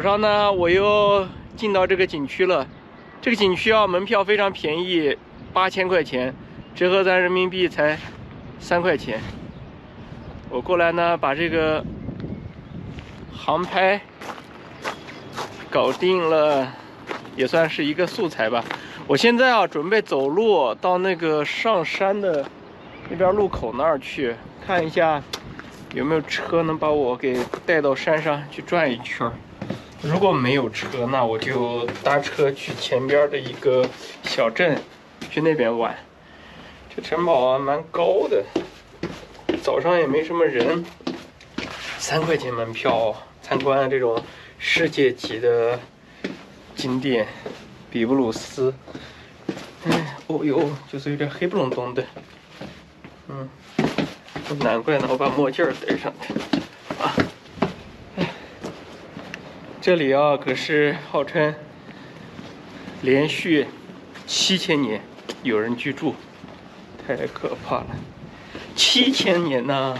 早上呢，我又进到这个景区了。这个景区啊，门票非常便宜，八千块钱，折合咱人民币才三块钱。我过来呢，把这个航拍搞定了，也算是一个素材吧。我现在啊，准备走路到那个上山的那边路口那儿去看一下，有没有车能把我给带到山上去转一圈。如果没有车，那我就搭车去前边的一个小镇，去那边玩。这城堡啊，蛮高的，早上也没什么人。三块钱门票参观这种世界级的景点，比布鲁斯。哎，哦哟，就是有点黑不隆咚的。嗯，难怪呢，我把墨镜戴上的。啊。这里啊，可是号称连续七千年有人居住，太可怕了！七千年呢，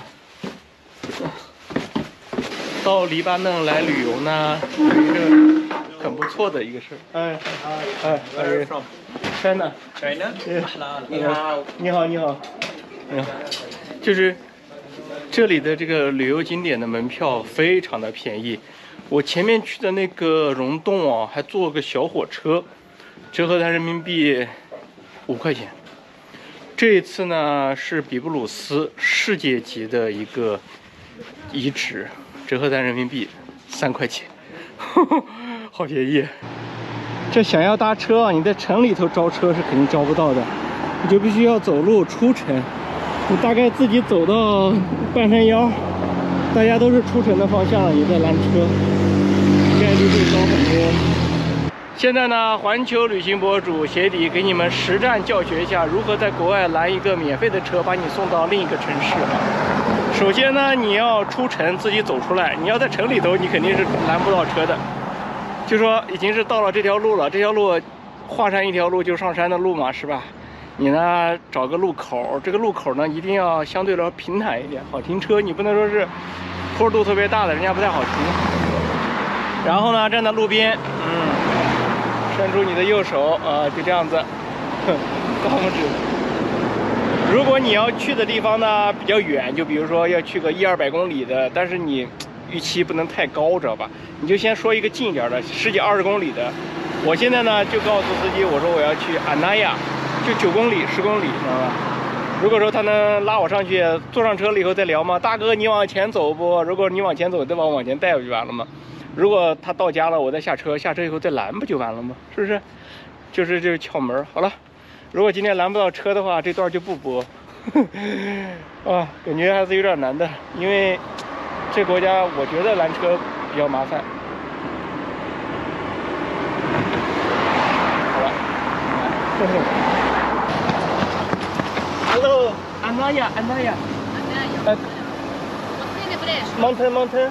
到黎巴嫩来旅游呢，一个很不错的一个事儿。哎哎哎，China。China，你好，你好，你好，你好，就是这里的这个旅游景点的门票非常的便宜。我前面去的那个溶洞啊，还坐个小火车，折合咱人民币五块钱。这一次呢是比布鲁斯世界级的一个遗址，折合咱人民币三块钱，好便宜。这想要搭车啊，你在城里头招车是肯定招不到的，你就必须要走路出城。你大概自己走到半山腰。大家都是出城的方向，也在拦车，现在呢，环球旅行博主鞋底给你们实战教学一下，如何在国外拦一个免费的车，把你送到另一个城市。哈首先呢，你要出城自己走出来，你要在城里头，你肯定是拦不到车的。就说已经是到了这条路了，这条路华山一条路就上山的路嘛，是吧？你呢，找个路口，这个路口呢一定要相对来说平坦一点，好停车。你不能说是坡度特别大的，人家不太好停。然后呢，站在路边，嗯，伸出你的右手，啊，就这样子，高拇指。如果你要去的地方呢比较远，就比如说要去个一二百公里的，但是你预期不能太高，知道吧？你就先说一个近一点的，十几二十公里的。我现在呢就告诉司机，我说我要去安纳亚。就九公里、十公里，知道吧？如果说他能拉我上去，坐上车了以后再聊吗？大哥，你往前走不？如果你往前走，再把我往前带不就完了吗？如果他到家了，我再下车，下车以后再拦不就完了吗？是不是？就是就是窍门。好了，如果今天拦不到车的话，这段就不播。啊，感觉还是有点难的，因为这国家我觉得拦车比较麻烦。Hello, Anaya, Anaya. Anaya. Mountain, mountain.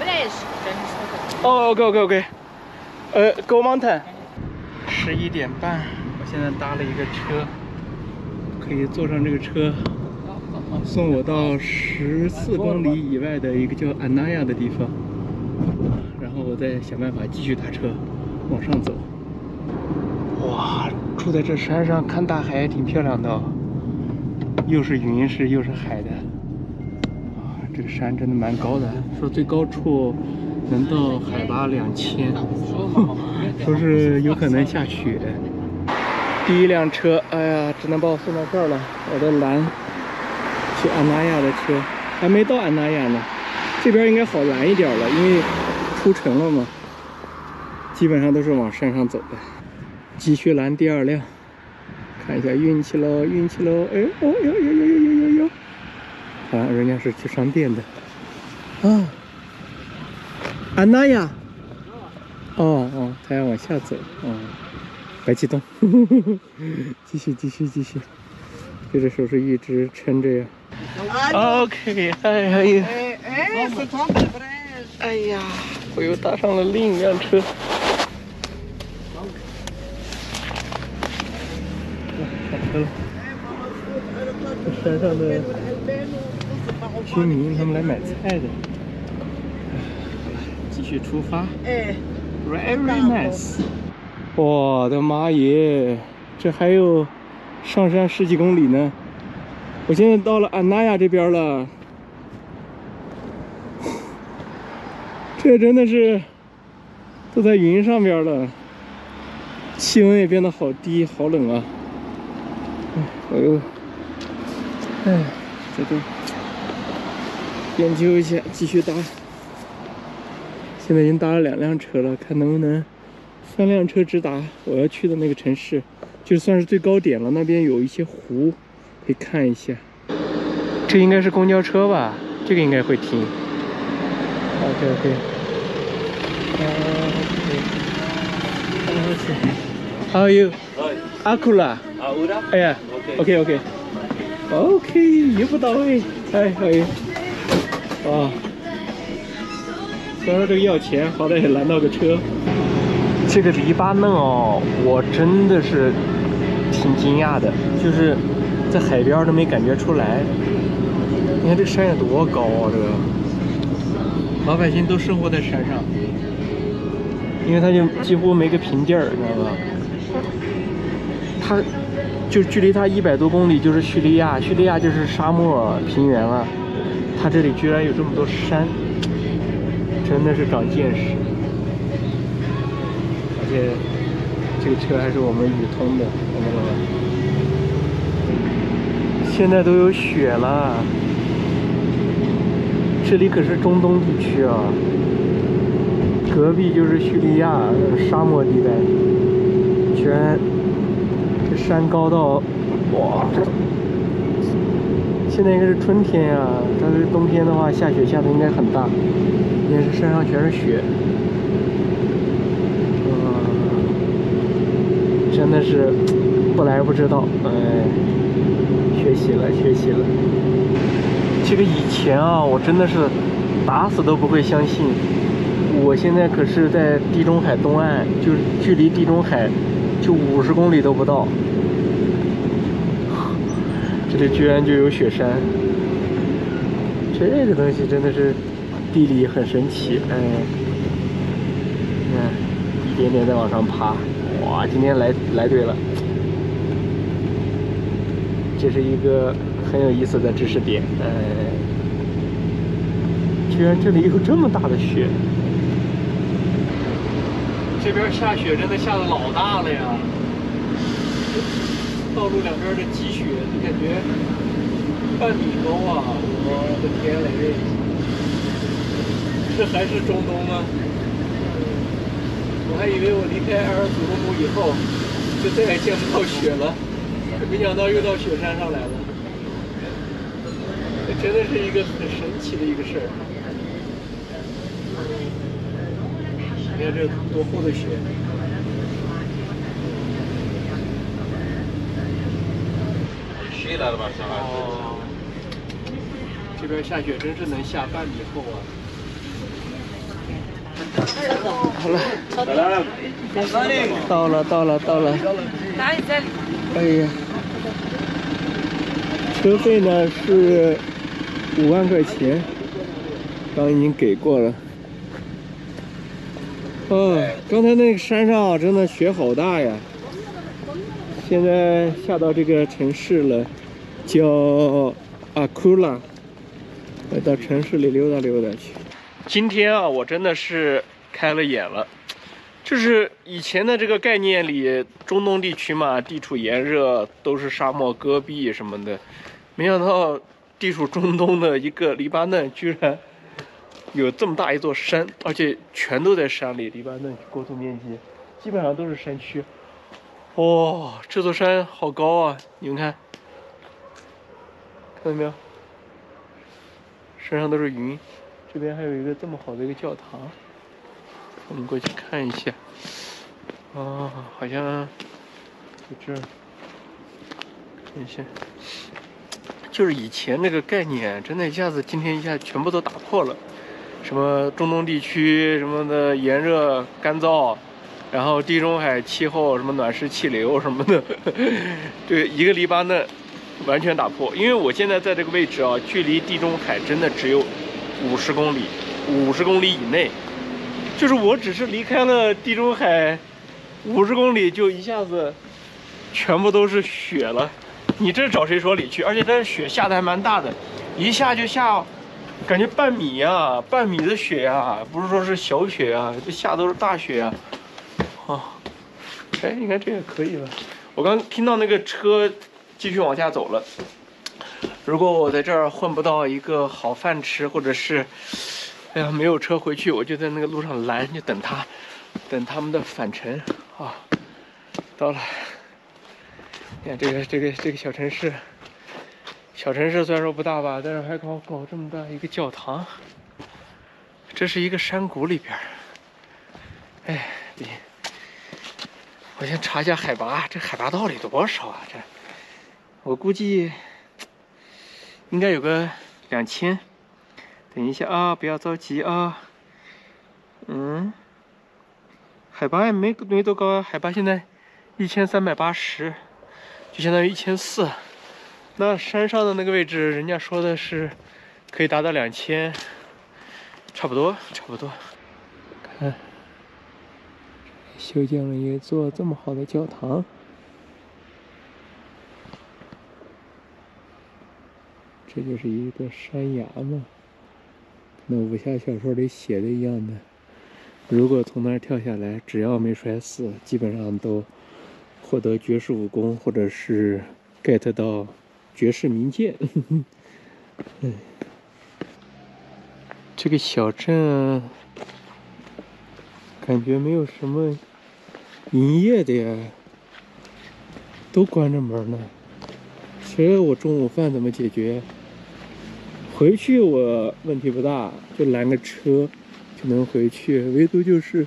Brejo. Oh, OK, OK, OK. 呃，Go mountain. 十一点半，我现在搭了一个车，可以坐上这个车，送我到十四公里以外的一个叫安纳亚的地方，然后我再想办法继续打车往上走。哇！住在这山上看大海挺漂亮的，又是云是又是海的，啊，这个山真的蛮高的，说最高处能到海拔两千，说是有可能下雪。第一辆车，哎呀，只能把我送到这儿了。我的蓝去安纳亚的车还没到安纳亚呢，这边应该好蓝一点了，因为出城了嘛，基本上都是往山上走的。继续拦第二辆，看一下运气喽，运气喽！哎，哦哟哟哟哟哟哟哟！啊，人家是去商店的。啊，安娜呀！哦哦，他要往下走。哦，别激动，继续继续继续。这只手是一直撑着呀。OK，哎呀，哎呀，我又搭上了另一辆车。这山上的居民他们来买菜的。好了，继继续出发。哎，very nice。我的妈耶，这还有上山十几公里呢。我现在到了安纳亚这边了，这真的是都在云上边了，气温也变得好低，好冷啊！哎，我又，哎，这都研究一下，继续搭。现在已经搭了两辆车了，看能不能三辆车直达我要去的那个城市，就算是最高点了。那边有一些湖。可以看一下，这应该是公交车吧？这个应该会停。OK OK。How are you? Akula. Aura? 哎呀，OK OK。OK，一步到位。哎，可以。哇，虽然这个要钱，好歹也拦到个车。这个黎巴嫩哦，我真的是挺惊讶的，就是。在海边都没感觉出来，你看这山有多高啊！这个老百姓都生活在山上，因为它就几乎没个平地儿，知道吧？它就距离它一百多公里就是叙利亚，叙利亚就是沙漠平原了，它这里居然有这么多山，真的是长见识。而且这个车还是我们宇通的，看到了吗？现在都有雪了，这里可是中东地区啊，隔壁就是叙利亚沙漠地带，居然这山高到哇！现在应该是春天呀，但是冬天的话下雪下的应该很大，因为这山上全是雪，哇！真的是不来不知道，哎。学习了，学习了。这个以前啊，我真的是打死都不会相信。我现在可是在地中海东岸，就距离地中海就五十公里都不到。这里居然就有雪山，这个东西真的是地理很神奇。哎，你看，一点点在往上爬。哇，今天来来对了。这是一个很有意思的知识点，哎，居然这里有这么大的雪！这边下雪真的下的老大了呀，道路两边的积雪，感觉半米高啊！我的天嘞，这还是中东吗？我还以为我离开埃尔祖鲁姆以后，就再也见不到雪了。没想到又到雪山上来了，这真的是一个很神奇的一个事儿。你看这多厚的雪！哦，这边下雪真是能下半米厚啊！好了，到了，到了，到了。哪里？这里。哎呀。车费呢是五万块钱，刚已经给过了。哦，刚才那个山上真的雪好大呀！现在下到这个城市了，叫阿库拉，来到城市里溜达溜达去。今天啊，我真的是开了眼了。就是以前的这个概念里，中东地区嘛，地处炎热，都是沙漠戈壁什么的。没想到地处中东的一个黎巴嫩，居然有这么大一座山，而且全都在山里。黎巴嫩国土面积基本上都是山区。哇，这座山好高啊！你们看，看到没有？身上都是云。这边还有一个这么好的一个教堂，我们过去看一下。啊，好像在这儿，看一下。就是以前那个概念，真的一下子今天一下全部都打破了。什么中东地区什么的炎热干燥，然后地中海气候什么暖湿气流什么的，对一个黎巴嫩完全打破。因为我现在在这个位置啊，距离地中海真的只有五十公里，五十公里以内。就是我只是离开了地中海五十公里，就一下子全部都是雪了。你这找谁说理去？而且它雪下的还蛮大的，一下就下，感觉半米呀，半米的雪呀，不是说是小雪呀，这下都是大雪呀。哦，哎，应该这个可以了。我刚听到那个车继续往下走了。如果我在这儿混不到一个好饭吃，或者是，哎呀没有车回去，我就在那个路上拦，就等他，等他们的返程啊。到了，你看这个这个这个小城市，小城市虽然说不大吧，但是还搞搞这么大一个教堂。这是一个山谷里边，哎，我先查一下海拔，这海拔到底多少啊？这我估计应该有个两千。等一下啊，不要着急啊。嗯，海拔也没没多高啊，海拔现在一千三百八十，就相当于一千四。那山上的那个位置，人家说的是可以达到两千，差不多，差不多。看。修建了一座这么好的教堂，这就是一个山崖嘛，那武侠小说里写的一样的。如果从那儿跳下来，只要没摔死，基本上都获得绝世武功，或者是 get 到绝世名剑。嗯，这个小镇感觉没有什么。营业的呀，都关着门呢。所以我中午饭怎么解决？回去我问题不大，就拦个车就能回去。唯独就是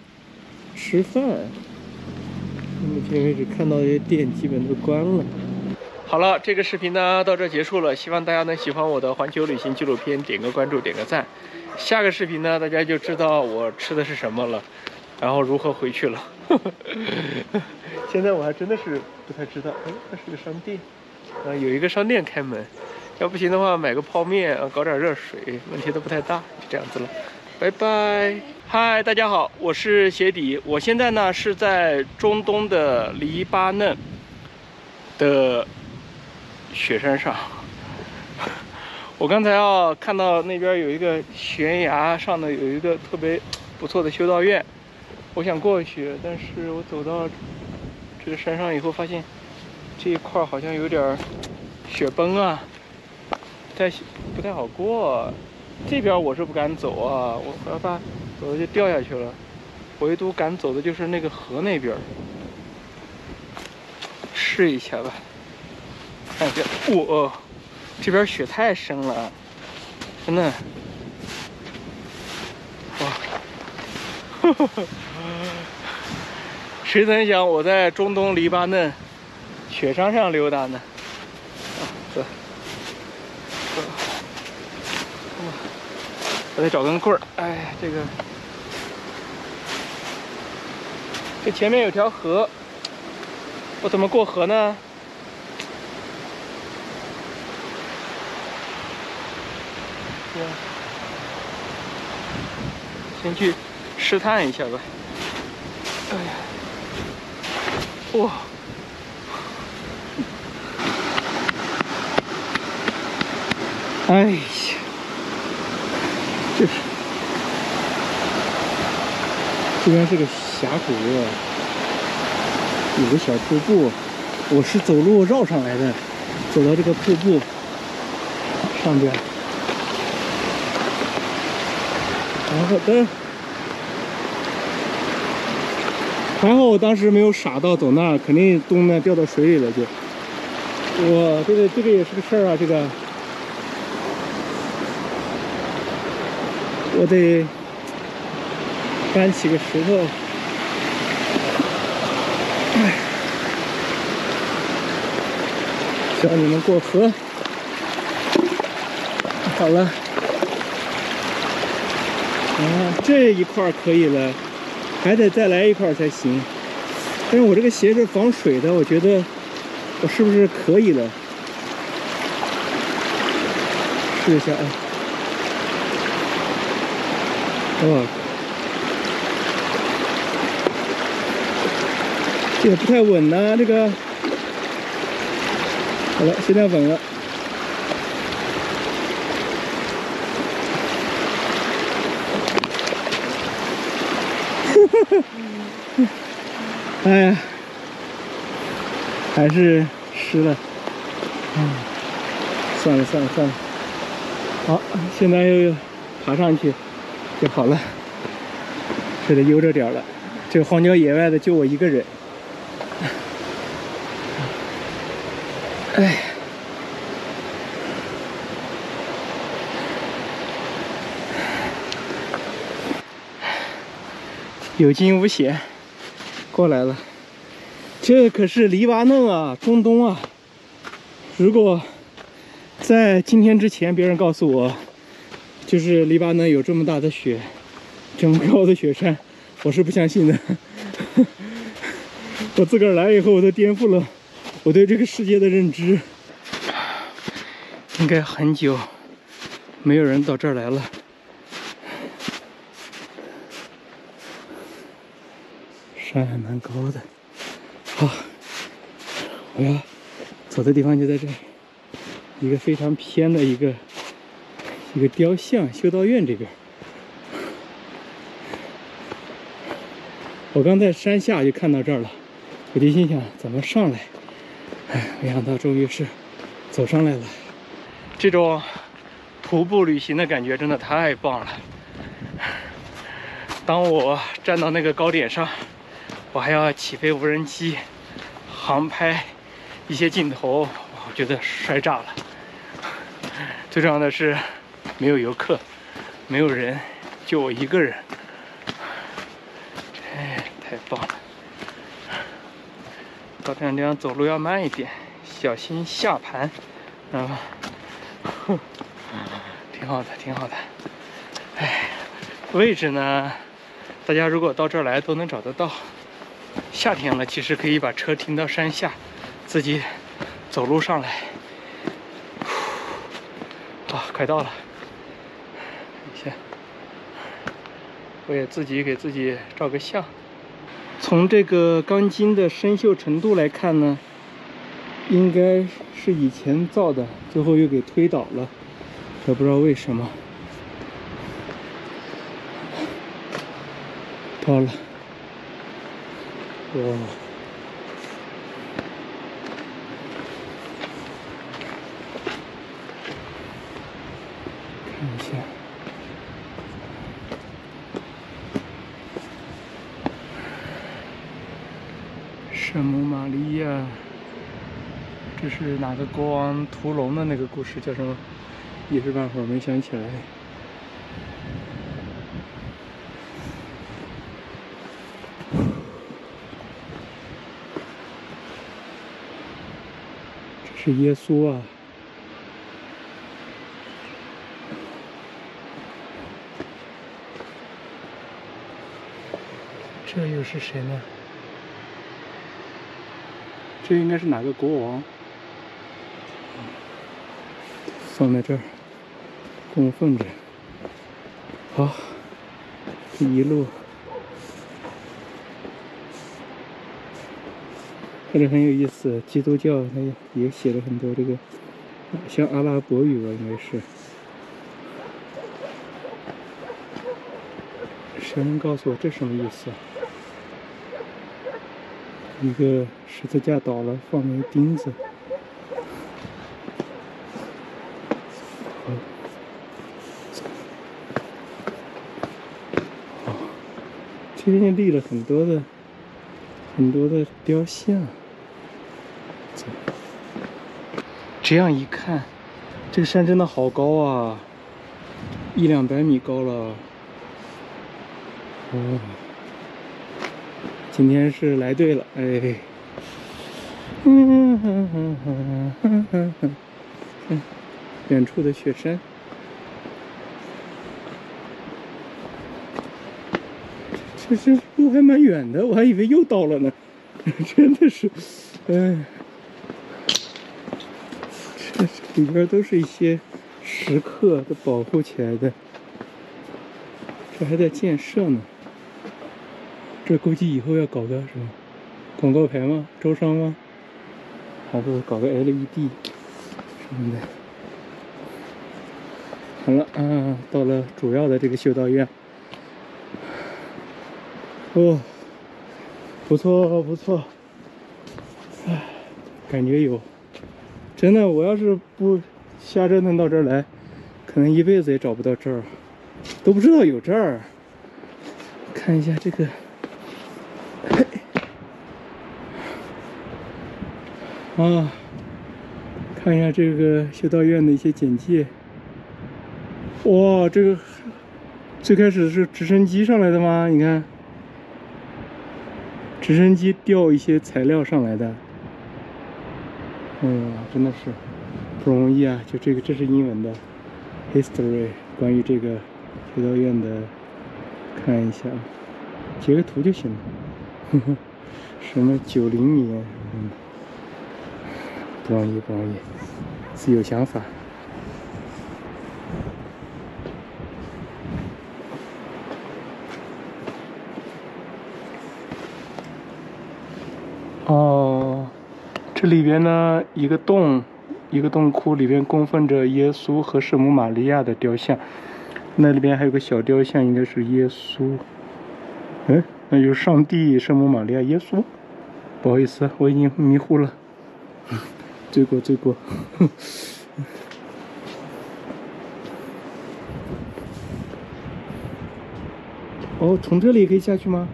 吃饭，目前为止看到这些店基本都关了。好了，这个视频呢到这结束了，希望大家能喜欢我的环球旅行纪录片，点个关注，点个赞。下个视频呢，大家就知道我吃的是什么了。然后如何回去了？现在我还真的是不太知道。哎，那是个商店，啊，有一个商店开门。要不行的话，买个泡面啊，搞点热水，问题都不太大。就这样子了，拜拜。嗨，大家好，我是鞋底。我现在呢是在中东的黎巴嫩的雪山上。我刚才啊看到那边有一个悬崖上的有一个特别不错的修道院。我想过去，但是我走到这个山上以后，发现这一块好像有点雪崩啊，太不太好过。这边我是不敢走啊，我害怕走了就掉下去了。唯独敢走的就是那个河那边，试一下吧。看一下，哇，这边雪太深了，真的，哇，哈哈哈。谁曾想我在中东黎巴嫩雪山上溜达呢？啊，走，走，我得找根棍儿。哎，这个，这前面有条河，我怎么过河呢？先去试探一下吧。哎呀！哇！哎呀，这是这边是个峡谷，有个小瀑布。我是走路绕上来的，走到这个瀑布上边，然后的。还好我当时没有傻到走那，肯定咚的掉到水里了就。哇，这个这个也是个事儿啊，这个。我得搬起个石头。哎，希望你们过河。好了。啊，这一块可以了。还得再来一块才行，但是我这个鞋是防水的，我觉得我是不是可以了？试一下啊！这个不太稳呐、这个。好了，现在稳了。哎呀，还是湿了。嗯，算了算了算了。好，现在又又爬上去。就好了。这得悠着点了。这荒郊野外的就我一个人。哎。有惊无险，过来了。这可是黎巴嫩啊，中东啊。如果在今天之前，别人告诉我，就是黎巴嫩有这么大的雪，这么高的雪山，我是不相信的。我自个儿来以后，我都颠覆了我对这个世界的认知。应该很久没有人到这儿来了。山还蛮高的，好，我要走的地方就在这，一个非常偏的一个一个雕像修道院这边。我刚在山下就看到这儿了，我就心想怎么上来，哎，没想到终于是走上来了。这种徒步旅行的感觉真的太棒了。当我站到那个高点上。我还要起飞无人机，航拍一些镜头，我觉得帅炸了。最重要的是，没有游客，没有人，就我一个人。哎，太棒了！到这样地方走路要慢一点，小心下盘，知道吗？挺好的，挺好的。哎，位置呢？大家如果到这儿来都能找得到。夏天了，其实可以把车停到山下，自己走路上来。啊，快到了！先，我也自己给自己照个相。从这个钢筋的生锈程度来看呢，应该是以前造的，最后又给推倒了，也不知道为什么。到了。哇！圣母玛利亚，这是哪个国王屠龙的那个故事？叫什么？一时半会儿没想起来。这是耶稣啊！这又是谁呢？这应该是哪个国王？放在这儿供奉着。好，这一路。这里很有意思，基督教它也写了很多这个，像阿拉伯语吧，应该是。谁能告诉我这什么意思？一个十字架倒了，放了一钉子。哦，这边立了很多的很多的雕像。这样一看，这个山真的好高啊，一两百米高了。哦，今天是来对了，哎。嗯哼哼哼哼哼哼，嗯，远处的雪山，这这路还蛮远的，我还以为又到了呢，真的是，哎。这里边都是一些石刻都保护起来的，这还在建设呢。这估计以后要搞个什么广告牌吗？招商吗？还是搞个 LED 什么的？好了，啊，到了主要的这个修道院。哦，不错不错，唉，感觉有，真的，我要是不瞎折腾到这儿来，可能一辈子也找不到这儿，都不知道有这儿。看一下这个，啊，看一下这个修道院的一些简介。哇，这个最开始是直升机上来的吗？你看。直升机吊一些材料上来的，哎呀，真的是不容易啊！就这个，这是英文的 history，关于这个修道院的，看一下，截个图就行了。呵呵，什么九零年，嗯，不容易，不容易，自有想法。哦，这里边呢，一个洞，一个洞窟里边供奉着耶稣和圣母玛利亚的雕像。那里边还有个小雕像，应该是耶稣。哎，那就是上帝、圣母玛利亚、耶稣。不好意思，我已经迷糊了。罪过，罪过。哦，从这里可以下去吗？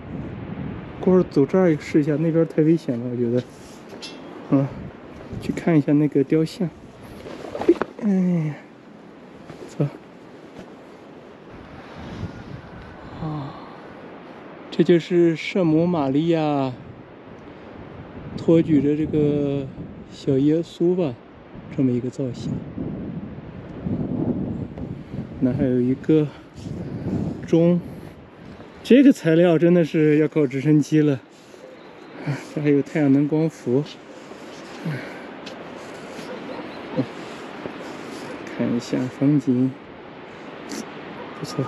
过会儿走这儿试一下，那边太危险了，我觉得。嗯，去看一下那个雕像。哎呀，走。啊，这就是圣母玛利亚托举着这个小耶稣吧，这么一个造型。那还有一个钟。这个材料真的是要靠直升机了，这还有太阳能光伏，看一下风景，不错。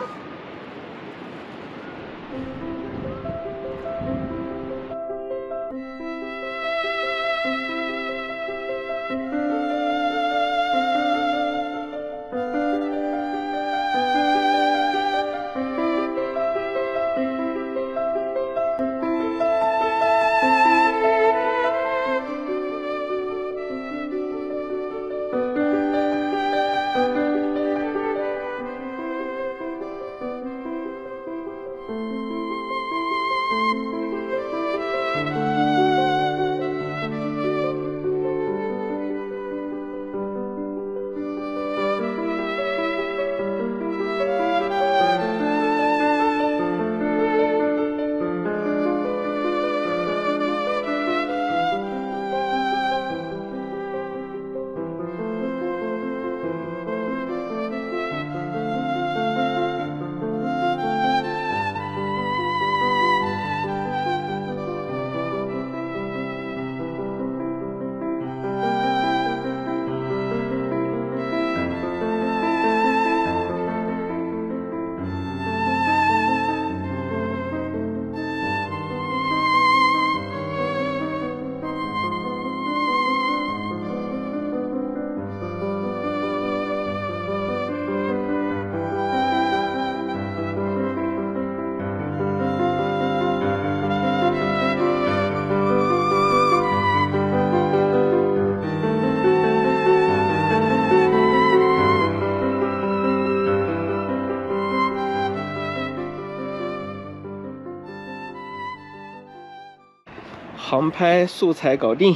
航拍素材搞定，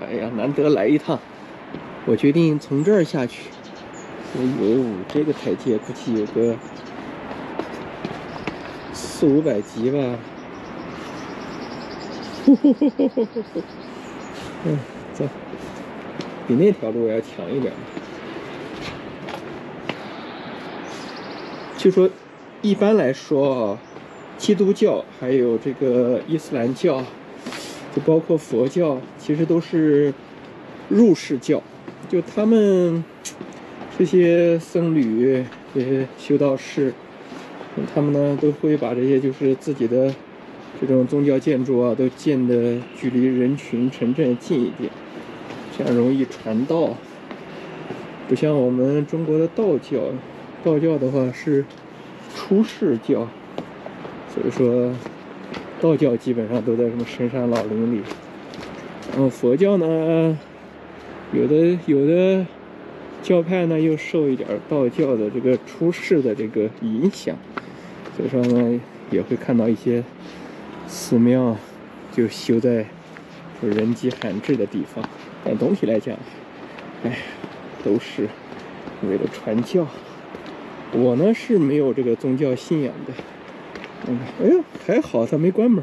哎呀，难得来一趟，我决定从这儿下去。哎呦，这个台阶估计有个四五百级吧。呼呼呼呼呼呼呼！嗯，走，比那条路要强一点。就说，一般来说啊，基督教还有这个伊斯兰教。就包括佛教，其实都是入世教，就他们这些僧侣、这些修道士，他们呢都会把这些就是自己的这种宗教建筑啊，都建的距离人群城镇近一点，这样容易传道。不像我们中国的道教，道教的话是出世教，所以说道教基本上都在什么深山老林里。然后佛教呢，有的有的教派呢又受一点道教的这个出世的这个影响，所以说呢也会看到一些。寺庙就修在人迹罕至的地方，但总体来讲，哎，都是为了传教。我呢是没有这个宗教信仰的。哎呦，还好他没关门。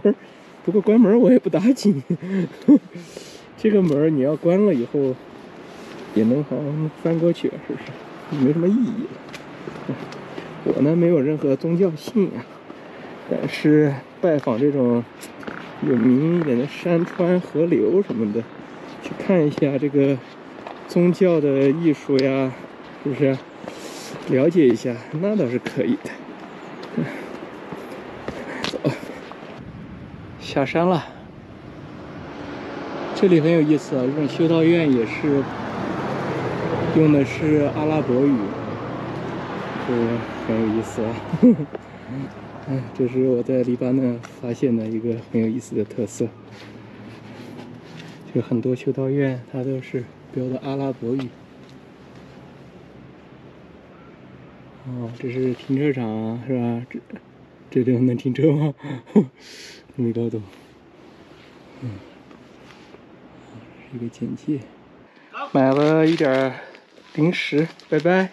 不过关门我也不打紧。这个门你要关了以后，也能好翻过去，是不是？没什么意义了。我呢没有任何宗教信仰。但是拜访这种有名一点的山川河流什么的，去看一下这个宗教的艺术呀，是不是？了解一下，那倒是可以的。下山了。这里很有意思啊，这种修道院也是用的是阿拉伯语，这很有意思啊。哎，这是我在黎巴嫩发现的一个很有意思的特色，就很多修道院它都是标的阿拉伯语。哦，这是停车场是吧？这这地方能停车吗？没搞懂。嗯，一个简介。买了一点零食，拜拜。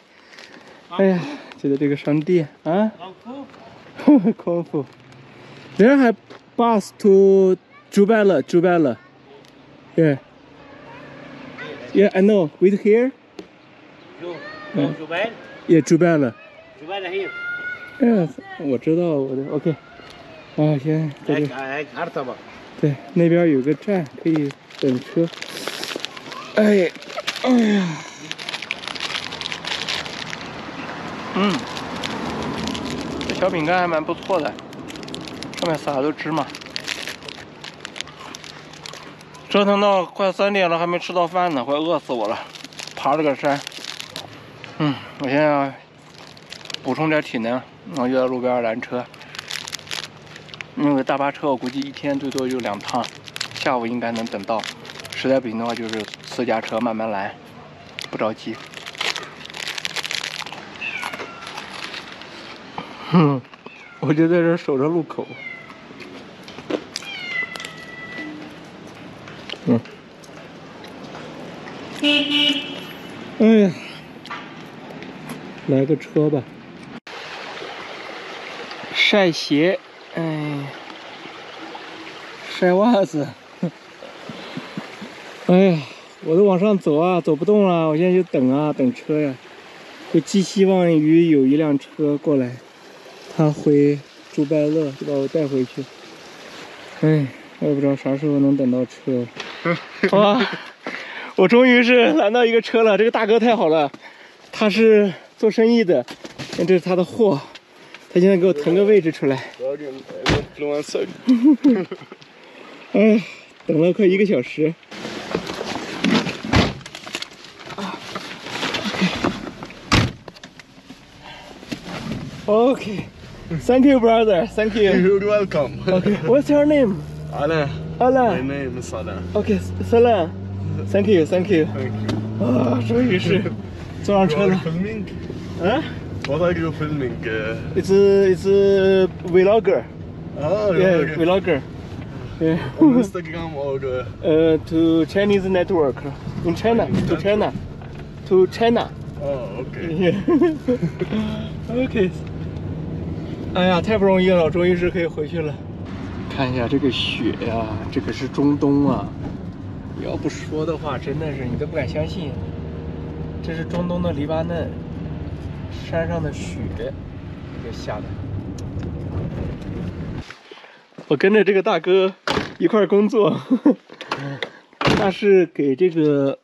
哎呀，觉得这个商店啊。功夫。There have bus to Jubela, Jubela. Yeah. Yeah, I know. With here? No? Yeah, Jubela. Jubel here. Yeah, 我知道我的 OK。啊，先在这。Hartaba. 对，那边有个站可以等车。哎，哎呀，嗯。小饼干还蛮不错的，上面撒的都芝麻。折腾到快三点了，还没吃到饭呢，快饿死我了。爬了个山，嗯，我现在要补充点体能，然后就在路边拦车。因为大巴车我估计一天最多就两趟，下午应该能等到。实在不行的话，就是私家车慢慢来，不着急。哼，我就在这守着路口。嗯。哎呀，来个车吧。晒鞋，哎，晒袜子。哎呀，我都往上走啊，走不动了。我现在就等啊，等车呀。我寄希望于有一辆车过来。他回朱拜勒就把我带回去。哎，我也不知道啥时候能等到车。好吧，我终于是拦到一个车了！这个大哥太好了，他是做生意的，这是他的货，他现在给我腾个位置出来。哎，等了快一个小时。Okay.。Thank you, brother. Thank you. You're welcome. Okay. What's your name? Alain. Alan. name is Alain. Okay, Salam. Thank you, thank you. Thank you. 啊，终于是坐上车了。filming? 啊 What are you filming? Uh,？It's it's vlogger. ah, Yeah, you're vlogger. Yeah. on Instagram or uh, Uh, to Chinese network in China. To China. To China. oh, okay. Yeah. OK。哎呀，太不容易了，终于是可以回去了。看一下这个雪呀、这可是中东啊！要不说的话，真的是你都不敢相信，这是中东的黎巴嫩，山上的雪给下的。我跟着这个大哥一块工作，他是给这个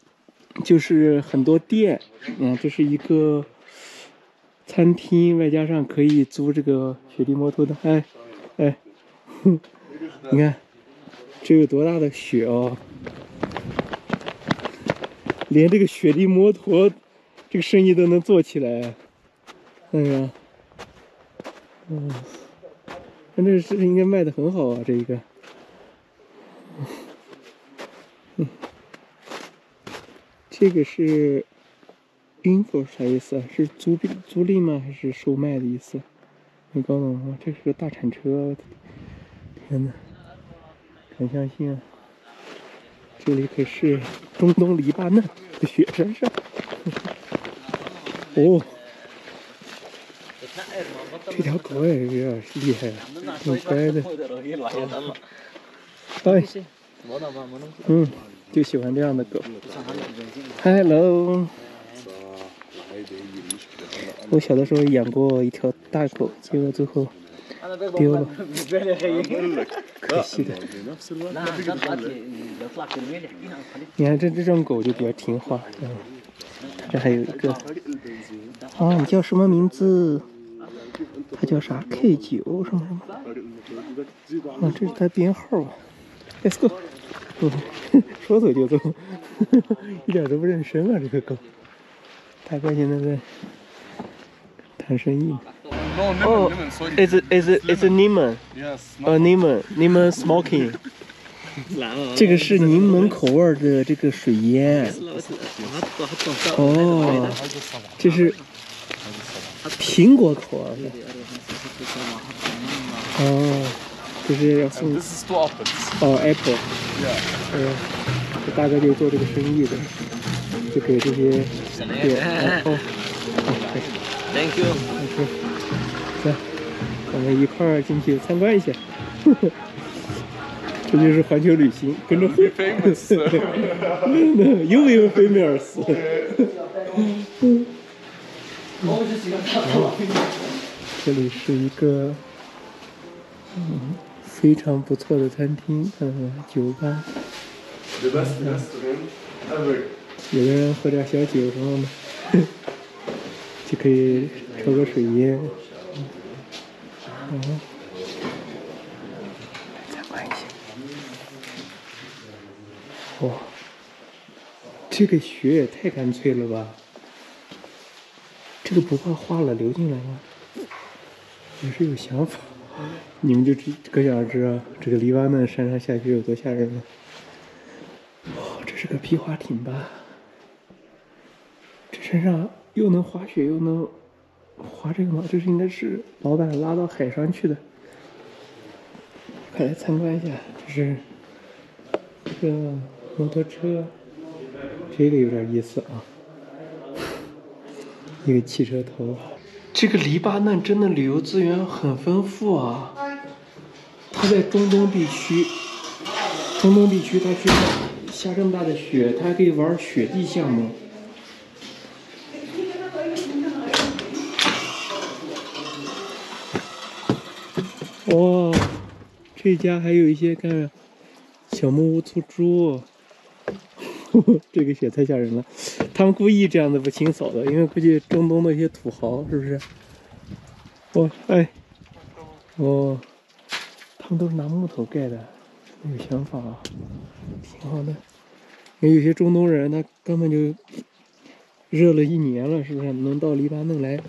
就是很多店，嗯，这是一个餐厅，外加上可以租这个雪地摩托的，哎，哎，你看，这有多大的雪哦！连这个雪地摩托这个生意都能做起来。哎呀，嗯，那这是应该卖的很好啊，这一个。嗯，这个是 info 啥意思啊？是租赁租赁吗？还是售卖的意思？你搞懂啊！这是个大铲车，天哪，敢相信啊！这里可是中东黎巴嫩的雪山上。哦，这条狗也有点厉害啊，挺乖的。哎，嗯，就喜欢这样的狗。Hello。我小的时候养过一条大狗，结果最后丢了，可惜的。你看这这种狗就比较听话，嗯。这还有一个，啊，你叫什么名字？它叫啥？K 九什么什么？啊，这是它编号啊。Let's go。说走就走，一点都不认生啊，这个狗。大哥现在在谈生意。哦，is is is lemon？呃，lemon lemon smoking。这个是柠檬口味的这个水烟。哦，这是苹果口味的。哦，就是要送。哦，apple。嗯，这大哥就做这个生意的，就给这些。对，哦，哦，Thank you。来，我们一块儿进去参观一下。这就是环球旅行，跟着飞。又没有飞米尔斯。这里是一个嗯非常不错的餐厅，嗯，酒吧。有的人喝点小酒什么的，就可以抽个水烟。嗯。哇，这个雪也太干脆了吧！这个不怕化了流进来吗？也是有想法，你们就可想而知啊，这个黎巴嫩山上下雪有多吓人了。哦，这是个皮划艇吧？这山上又能滑雪又能滑这个吗？这是应该是老板拉到海上去的。快来参观一下，这是这个。摩托车，这个有点意思啊！一个汽车头。这个黎巴嫩真的旅游资源很丰富啊！它在中东地区，中东地区它去下这么大的雪，它还可以玩雪地项目。哇，这家还有一些看小木屋出租。这个雪太吓人了，他们故意这样子不清扫的，因为估计中东的一些土豪是不是？哦，哎，哦，他们都是拿木头盖的，有想法啊，挺好的。因为有些中东人他根本就热了一年了，是不是？能到黎巴嫩来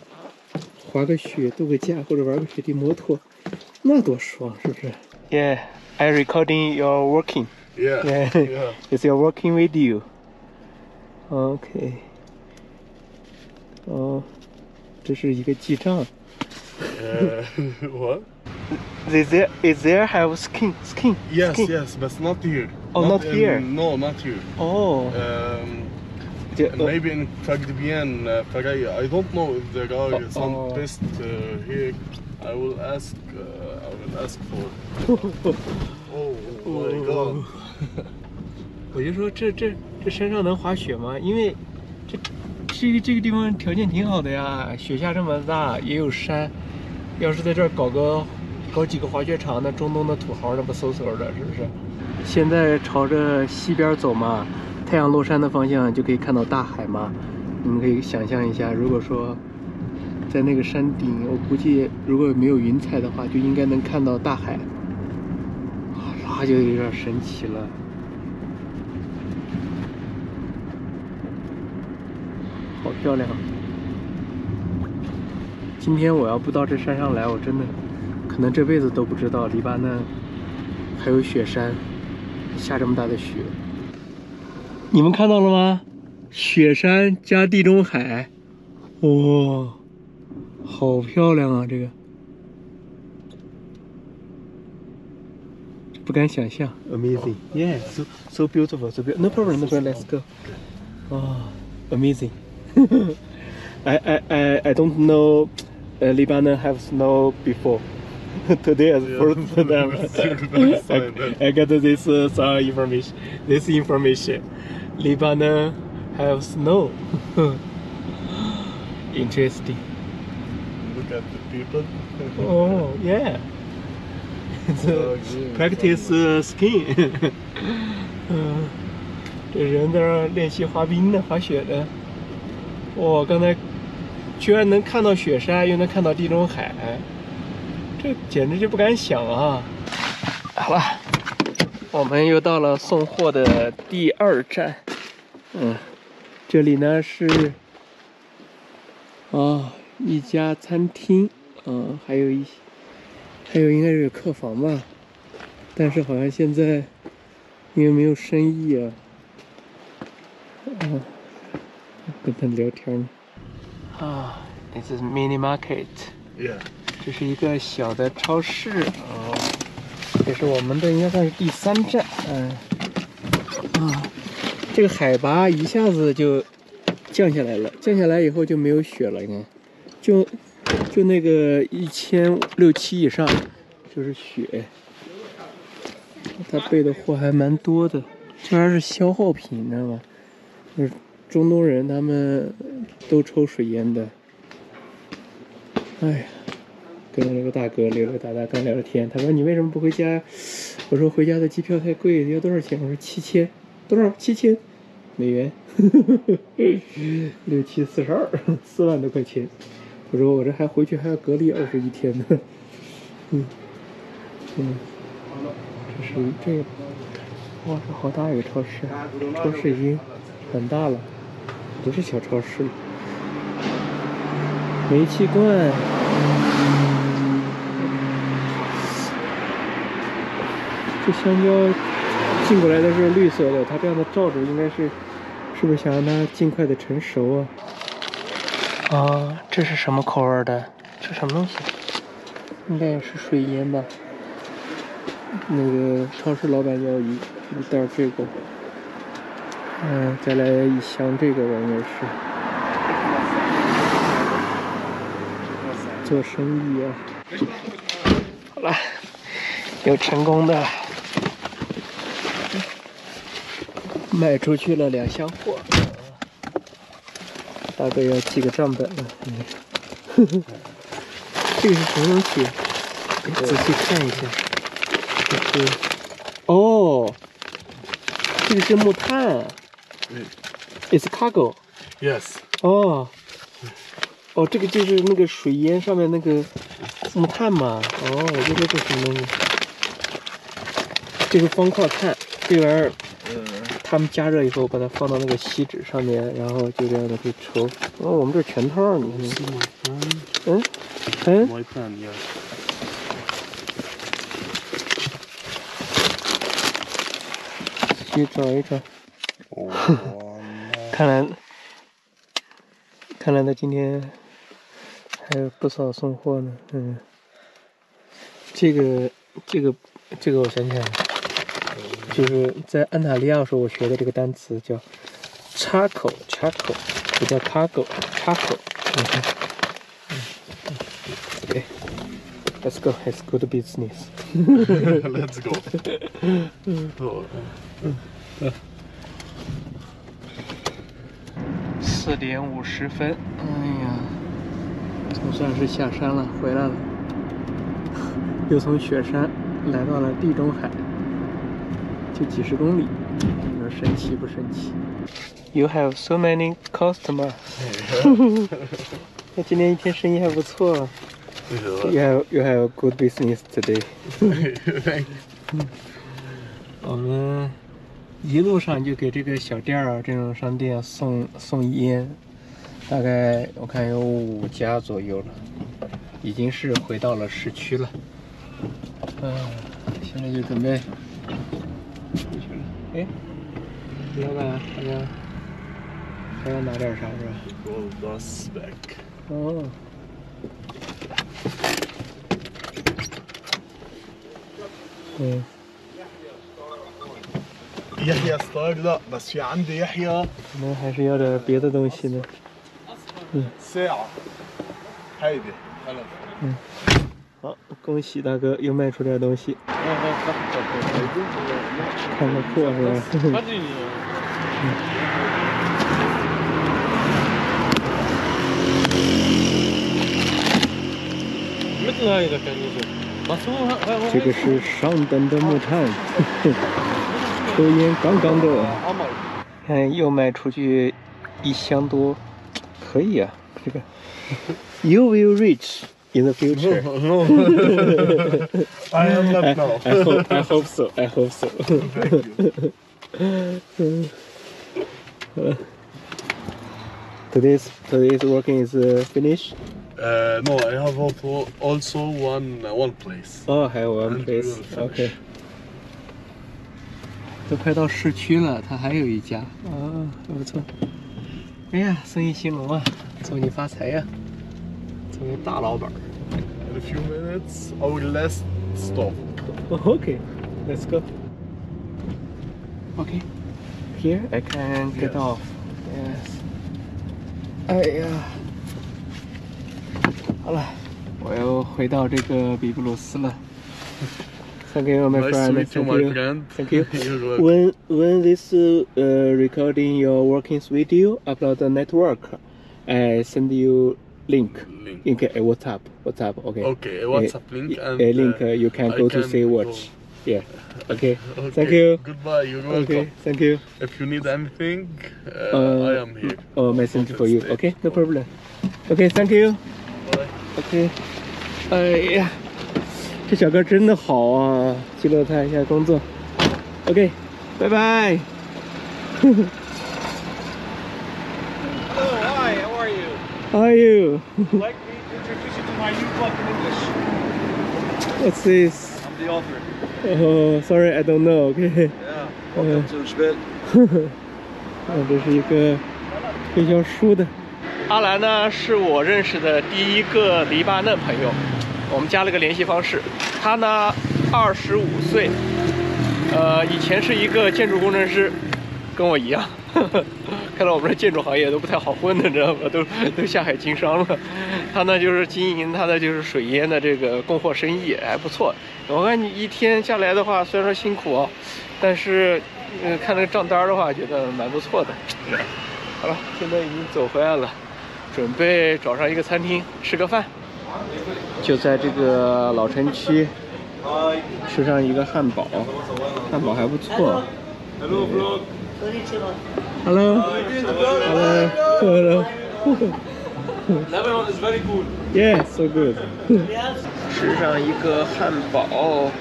滑个雪、度个假或者玩个雪地摩托，那多爽，是不是？Yeah, I recording your working. Yeah. yeah. It's your working video. Okay. 哦，这是一个记账。Uh, what? Is there is there have skin skin? Yes, skin? yes, but not here. Oh, not, in, here. No, not here. Oh. Um, Yeah, uh, maybe in Fagdibian, uh, Faraya. I don't know if there are Oh, some oh. best uh, here. I will ask. Uh, I will ask for. Oh my god. 我就说这这这山上能滑雪吗？因为这这个这个地方条件挺好的呀，雪下这么大，也有山。要是在这儿搞个搞几个滑雪场，那中东的土豪那不嗖嗖的，是不是？现在朝着西边走嘛，太阳落山的方向就可以看到大海嘛。你们可以想象一下，如果说在那个山顶，我估计如果没有云彩的话，就应该能看到大海。哇，就有点神奇了。好漂亮！今天我要不到这山上来，我真的可能这辈子都不知道黎巴嫩还有雪山，下这么大的雪。你们看到了吗？雪山加地中海，哇，好漂亮啊！这个不敢想象，amazing。Yeah, so so beautiful, so beautiful. No problem, no problem. Let's go. 哇，amazing. I I I I don't know. Uh, Lebanon have snow before. Today is first time. I, I got this uh, some information. This information. Lebanon have snow. Interesting. Look at the people. Oh yeah. So practice skin 嗯，这人在那练习滑冰呢，滑雪的。哇，刚才居然能看到雪山，又能看到地中海，这简直就不敢想啊！好了，我们又到了送货的第二站。嗯，这里呢是啊一家餐厅，嗯，还有一些还有应该是客房吧，但是好像现在因为没有生意啊，嗯，跟他聊天呢。啊，This is mini market，Yeah. 这是一个小的超市。哦，这是我们的应该算是第三站，嗯，啊，这个海拔一下子就降下来了，降下来以后就没有雪了，你看，就就那个一千六七以上就是雪，他备的货还蛮多的，这还是消耗品，你知道吗？就是中东人他们都抽水烟的。哎呀，跟那个大哥溜溜达达刚聊着天，他说你为什么不回家？我说回家的机票太贵，要多少钱？我说七千，多少？七千美元，六七四十二，四万多块钱。我说我这还回去还要隔离二十一天呢。嗯嗯，这是这，哇，这好大一个超市，超市已经很大了，不是小超市了。煤气罐，这香蕉进过来的是绿色的，它这样的罩着应该是，是不是想让它尽快的成熟啊？啊，这是什么口味的？这什么东西？应该也是水烟吧。那个超市老板要一一袋这个，嗯、再来一箱这个吧，应该是。做生意啊。好了，有成功的卖出去了两箱货，大概要记个账本了。嗯，这个是什么东西？仔细看一下，这是哦，这个是木炭嗯，It's cargo。Yes. 哦，哦，这个就是那个水烟上面那个木炭嘛。哦，我就说这什么东西。这个方块炭，这玩意儿，他们加热以后把它放到那个锡纸上面，然后就这样的去抽。哦，我们这全套，你看。嗯，嗯，My plan, yeah. 去找一找。Oh, 看来，看来他今天还有不少送货呢。嗯，这个，这个，这个我想起来了，就是在安塔利亚的时候我学的这个单词叫 “charcoal”，charcoal，不叫 cargo，charcoal。嗯哼，嗯嗯，OK。Let's go. It's good business. Let's go. Oh, 四点五十分，哎呀，总算是下山了，回来了，又从雪山来到了地中海，就几十公里，你说神奇不神奇？You have so many customers。那今天一天生意还不错。You have you have good business today. 我们一路上就给这个小店儿啊，这种商店送送烟，大概我看有五家左右了，已经是回到了市区了。嗯、现在就准备回去了。哎，老板好像还要拿点啥是吧？ Go bus back. 哦。嗯， يحيى ستايل لا بس في عندي يحيى 我们还是要点别的东西呢。 ساعة هيدي هلا 好， 恭喜大哥又卖出点东西。看看货是吧？这个是上等的木炭 抽烟杠杠的。看又卖出去一箱多可以啊这个。You will reach in the future. No I am not now I hope I hope so. I hope so. Thank you today's today's working is uh, finished. uh, No I have also also one uh, one place 哦，还有 one place. we will finish. OK. 都快到市区了，它还有一家啊，还不错。哎呀，生意兴隆啊，祝你发财呀、大老板。 In a few minutes our last stop Okay, let's go. Okay, here I can get Yes. off. Yes. 哎呀，好了，我又回到这个比布鲁斯了。Thank you, my Nice to friend. meet you Thank my you. friend Thank you. You're welcome. When when this uh, uh, recording your working video upload the network, I send you link. Link. Link uh, WhatsApp. WhatsApp. Okay. Okay, a WhatsApp link Uh, and a link uh, uh, you can I go to can say go. watch. Yeah. Okay. Okay, Thank you. Goodbye. You're welcome. Okay. Thank you. If you need anything, uh, Uh, I am here. Oh, message for you. Stay. Okay. No problem. Okay. Thank you. Bye. OK，哎呀，这小哥真的好啊，记录他一下工作。OK，拜拜。 Hello, are you? Like me to introduce you to my new book in English. What's this? I'm the author. Oh, sorry, I don't know. Okay. Yeah. Welcome to Spell. 啊，这是一个推销书的。阿兰呢，是我认识的第一个黎巴嫩朋友，我们加了个联系方式。他呢，二十五岁，呃，以前是一个建筑工程师，跟我一样。看来我们这建筑行业都不太好混的，你知道吧？都都下海经商了。他呢，就是经营他的就是水烟的这个供货生意，还不错。我看你一天下来的话，虽然说辛苦啊，但是呃，看那个账单的话，觉得蛮不错的。好了，现在已经走回来了，准备找上一个餐厅吃个饭，就在这个老城区吃上一个汉堡，汉堡还不错。Hello. Hello. Hello. Lebanon is very good. Yeah, so good. 吃上一个汉堡，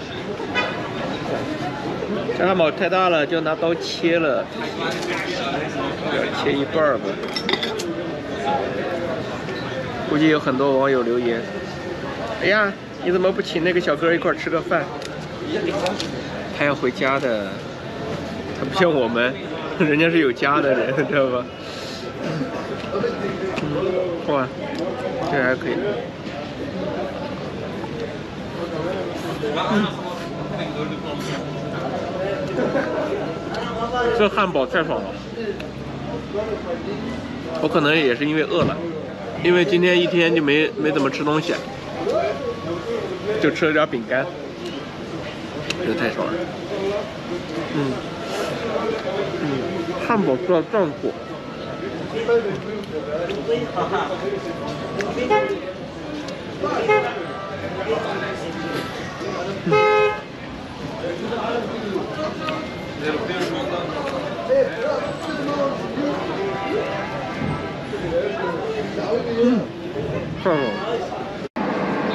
这汉堡太大了，就拿刀切了，要切一半儿吧。估计有很多网友留言：“哎呀，你怎么不请那个小哥一块儿吃个饭？”他要回家的，他不像我们，人家是有家的人，知道吧？哇，这还可以。这汉堡太爽了，我可能也是因为饿了，因为今天一天就没没怎么吃东西，就吃了点饼干，这太爽了。嗯，汉堡做到这样做。太爽了！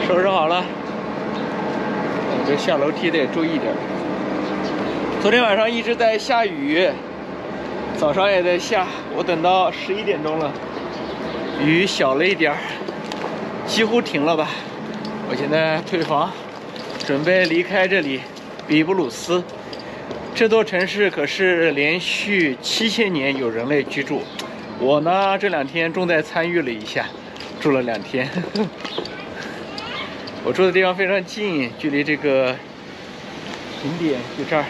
收拾好了，我这下楼梯得注意点。昨天晚上一直在下雨，早上也在下，我等到十一点钟了，雨小了一点儿，几乎停了吧。我现在退房，准备离开这里，比布鲁斯。这座城市可是连续七千年有人类居住，我呢这两天重在参与了一下，住了两天。我住的地方非常近，距离这个景点就这儿。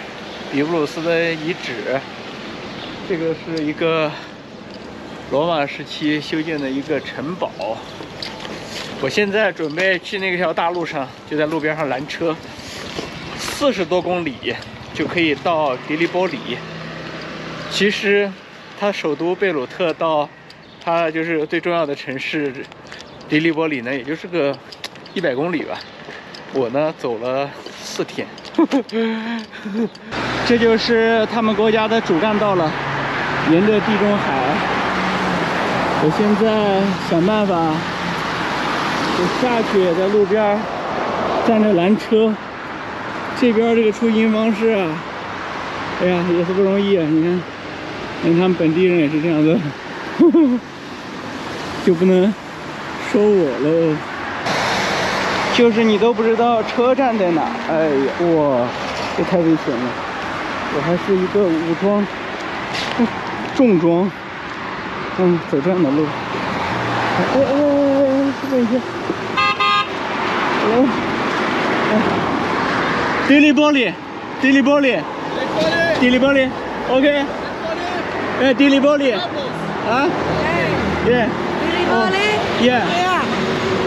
比布鲁斯的遗址，这个是一个罗马时期修建的一个城堡。我现在准备去那条大路上，就在路边上拦车，四十多公里就可以到迪利波里。其实，它首都贝鲁特到它就是最重要的城市迪利波里呢，也就是个一百公里吧。我呢走了四天。这就是他们国家的主干道了，沿着地中海。我现在想办法，我下去在路边站着拦车。这边这个出行方式啊，哎呀也是不容易啊！你看，连他们本地人也是这样子，就不能说我喽。就是你都不知道车站在哪，哎呀，哇，这太危险了。我还是一个武装重装，嗯，走这样的路。哎哎哎哎，问一下，Hello，哎，迪丽玻璃，迪丽玻璃，迪丽玻璃，OK，哎，迪丽玻璃，啊，耶，迪丽玻璃，耶，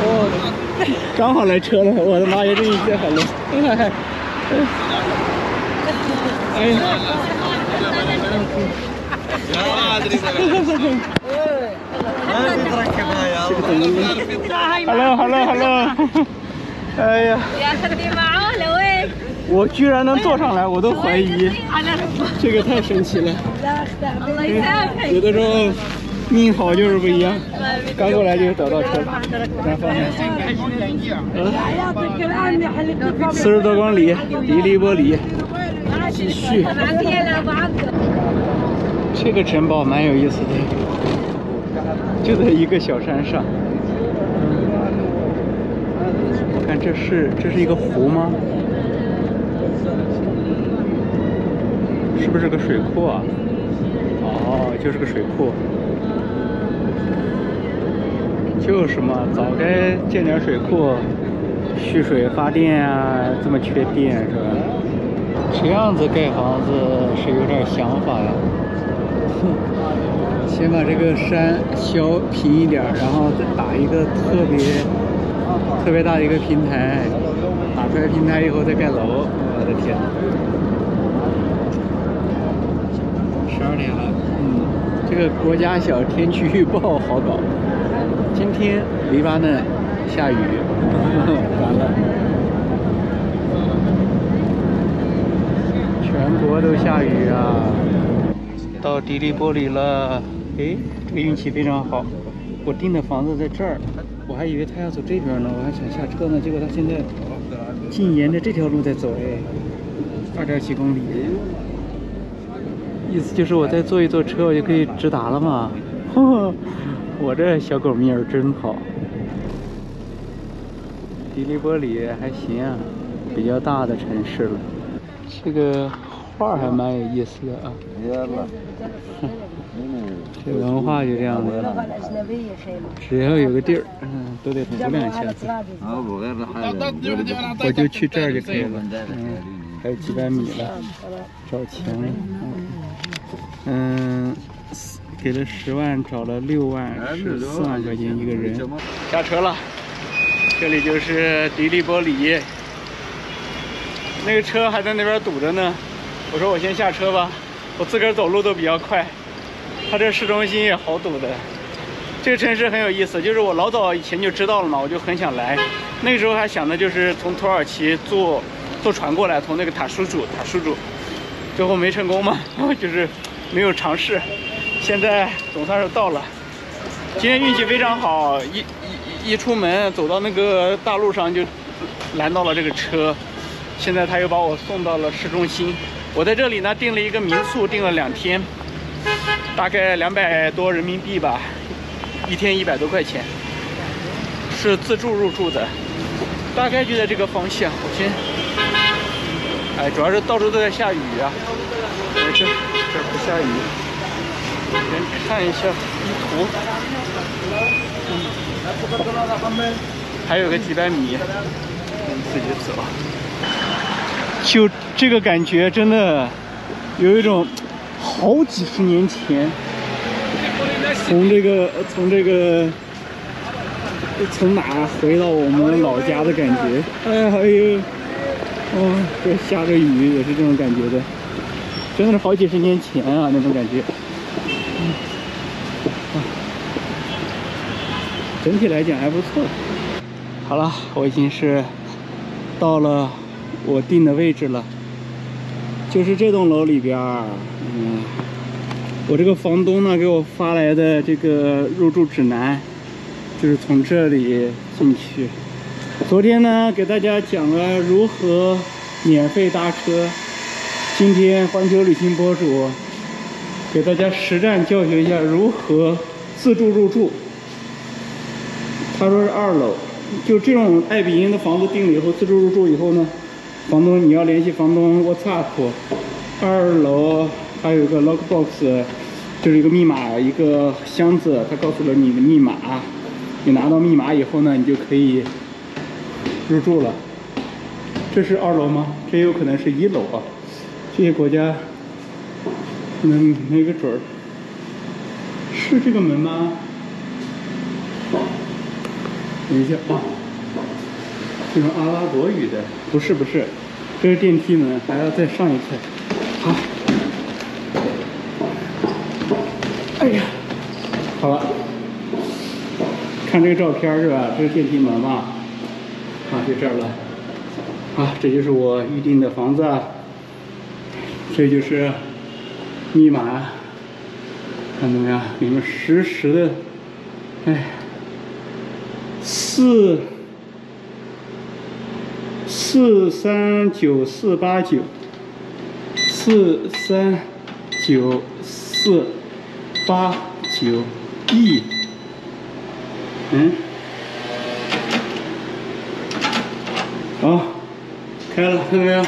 哦，刚好来车了，我的妈呀，这一切好了。哎呀！Hello Hello Hello！哎呀！我居然能坐上来，我都怀疑，这个太神奇了。有的时候命好就是不一样，刚过来就找到车了。四十多公里，迪利波里。继续，这个城堡蛮有意思的，就在一个小山上。我看这是这是一个湖吗？是不是个水库啊？哦，就是个水库。就是嘛，早该建点水库，蓄水发电啊，这么缺电是吧？这样子盖房子是有点想法呀。先把这个山削平一点，然后再打一个特别特别大的一个平台，打出来平台以后再盖楼。我的天！十二点了，嗯，这个国家小天气预报好搞。今天黎巴嫩下雨，完了。全国都下雨啊！到迪利波里了，哎，这个运气非常好。我订的房子在这儿，我还以为他要走这边呢，我还想下车呢。结果他现在竟沿着这条路在走，哎，二点几公里，意思就是我再坐一坐车，我就可以直达了嘛。我这小狗命儿真好。迪利波里还行啊，比较大的城市了，这个。画还蛮有意思的啊，这文化就这样子，只要有个地儿，嗯，都得补两下子。我就去这儿就可以了，嗯，还有几百米了，找钱，嗯，给了十万，找了六万，是四万块钱一个人。下车了，这里就是迪利波里，那个车还在那边堵着呢。我说我先下车吧，我自个儿走路都比较快。它这市中心也好堵的。这个城市很有意思，就是我老早以前就知道了嘛，我就很想来。那个时候还想的就是从土耳其坐坐船过来，从那个塔舒主塔舒主，最后没成功嘛，就是没有尝试。现在总算是到了。今天运气非常好，一一一出门走到那个大路上就拦到了这个车。现在他又把我送到了市中心。我在这里呢订了一个民宿，订了两天，大概两百多人民币吧，一天一百多块钱，是自助入住的，大概就在这个方向。我先，哎，主要是到处都在下雨啊，哎这这不下雨，先看一下地图，还有个几百米，自己走。就这个感觉，真的有一种好几十年前，从这个从这个从哪回到我们老家的感觉。哎，还有，哦，这下着雨也是这种感觉的，真的是好几十年前啊那种感觉。整体来讲还不错。好了，我已经是到了。我定的位置了，就是这栋楼里边儿。嗯，我这个房东呢给我发来的这个入住指南，就是从这里进去。昨天呢给大家讲了如何免费搭车，今天环球旅行博主给大家实战教学一下如何自助入住。他说是二楼，就这种爱彼迎的房子定了以后，自助入住以后呢。房东，你要联系房东 WhatsApp。二楼还有一个 lockbox，就是一个密码，一个箱子，他告诉了你的密码。你拿到密码以后呢，你就可以入住了。这是二楼吗？这有可能是一楼啊。这些国家可能没个准儿。是这个门吗？等一下啊。这种阿拉伯语的，不是不是，这是电梯门，还要再上一层。好，哎呀，好了，看这个照片是吧？这是电梯门嘛？啊，就这儿了。啊，这就是我预定的房子，这就是密码，看怎么样？你们实时的，哎，四。四三九四八九，四三九四八九 E，嗯，好，开了，看到没有？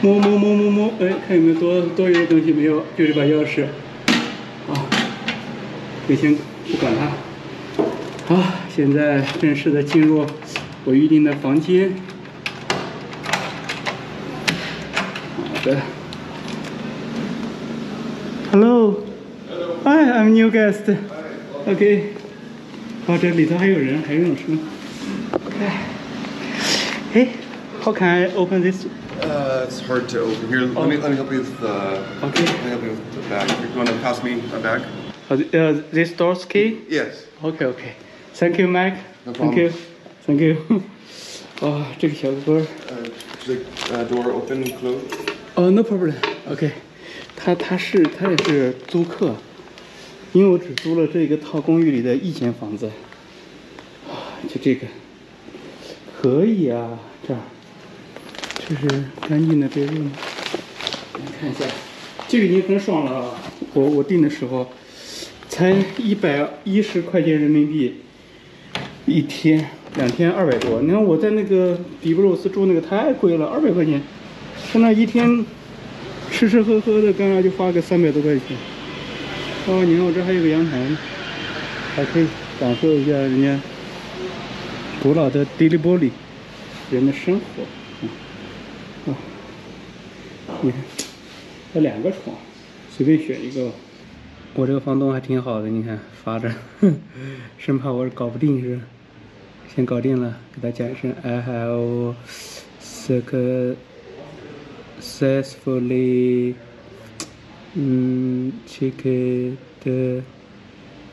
摸摸摸摸摸，哎，看有没有多多余的东西没有？就这把钥匙，啊，就先不管它。好，现在正式的进入。我预定的房间。好的。Hello。Hi, I'm new guest. OK。哦，这里头还有人，还有人是吗？OK。Hey, how can I open this? Uh, it's hard to open. Here, let me let me help you with the. Okay. Let me help you with the bag. You want to pass me a bag? Uh, uh, this door's key? Yes. Okay, okay. Thank you, Mike. No Thank problem. you. Thank you. 啊，这个小哥。Uh, the uh, door open and closed? 哦，no problem。OK，他他是他也是租客，因为我只租了这一个套公寓里的一间房子。啊，就这个，可以啊，这儿，这是干净的 bedroom。你看一下，这个已经很爽了啊！我我订的时候才一百一十块钱人民币一天。两天二百多，你看我在那个比布鲁斯住那个太贵了，二百块钱，在那一天吃吃喝喝的，刚刚就花个三百多块钱。哦，你看我这还有个阳台呢，还可以感受一下人家古老的迪利波里人的生活。啊，你看，有两个床，随便选一个吧。我这个房东还挺好的，你看发着，生怕我搞不定似的。先搞定了，给他讲一声，I have successfully，嗯，checked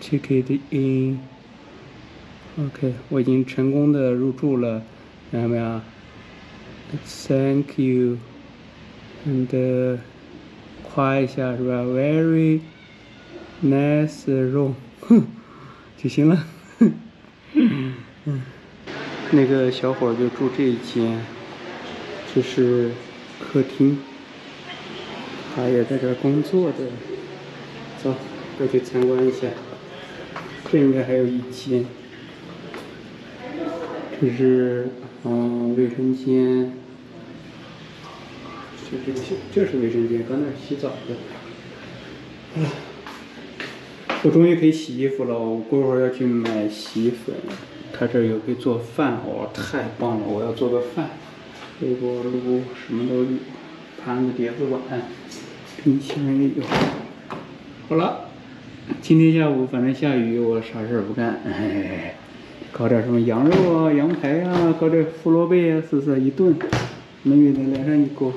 checked in，OK，我已经成功的入住了，看到没有？Thank you，and 夸一下是吧？Very nice room，哼，就行了，嗯。那个小伙就住这一间，这是客厅，他也在这工作的。走，过去参观一下。这应该还有一间，这是嗯卫生间。这这这这是卫生间，刚才是洗澡的。我终于可以洗衣服了，我过会儿要去买洗衣粉。他这儿有可以做饭，哦，太棒了！我要做个饭，微波炉什么都有，盘子、碟子、碗，冰箱也有。好了，今天下午反正下雨，我啥事儿不干，嘿嘿嘿，搞点什么羊肉啊、羊排啊，搞点胡萝卜啊，试试一顿。美女的来上一锅，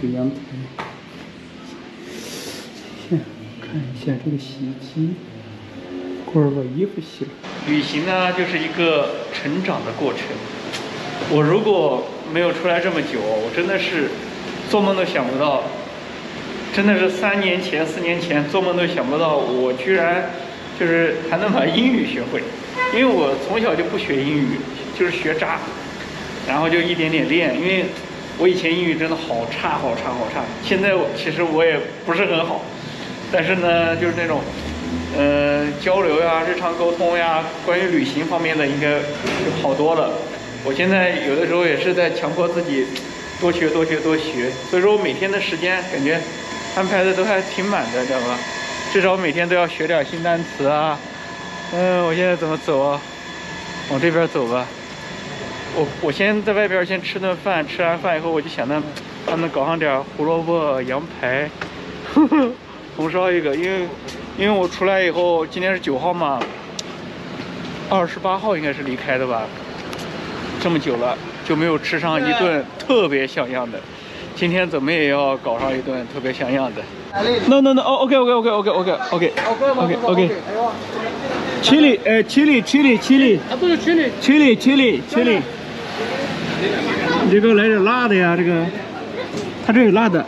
这羊排。先看一下这个洗衣机，过会儿把衣服洗了。旅行呢，就是一个成长的过程。我如果没有出来这么久，我真的是做梦都想不到，真的是三年前、四年前做梦都想不到，我居然就是还能把英语学会。因为我从小就不学英语，就是学渣，然后就一点点练。因为我以前英语真的好差、好差、好差。现在我其实我也不是很好，但是呢，就是那种。呃，交流呀，日常沟通呀，关于旅行方面的应该就好多了。我现在有的时候也是在强迫自己多学、多学、多学。所以说我每天的时间感觉安排的都还挺满的，知道吧？至少每天都要学点新单词啊。嗯，我现在怎么走啊？往这边走吧。我我先在外边先吃顿饭，吃完饭以后我就想着，他们搞上点胡萝卜羊排，红烧一个，因为。因为我出来以后，今天是九号嘛，二十八号应该是离开的吧，这么久了就没有吃上一顿特别像样的，今天怎么也要搞上一顿特别像样的。No no no，哦，OK OK OK OK OK OK OK OK。chili，呃，chili，chili，chili。啊，不是 chili。chili，chili，chili。你这个来点辣的呀，这个，他这有辣的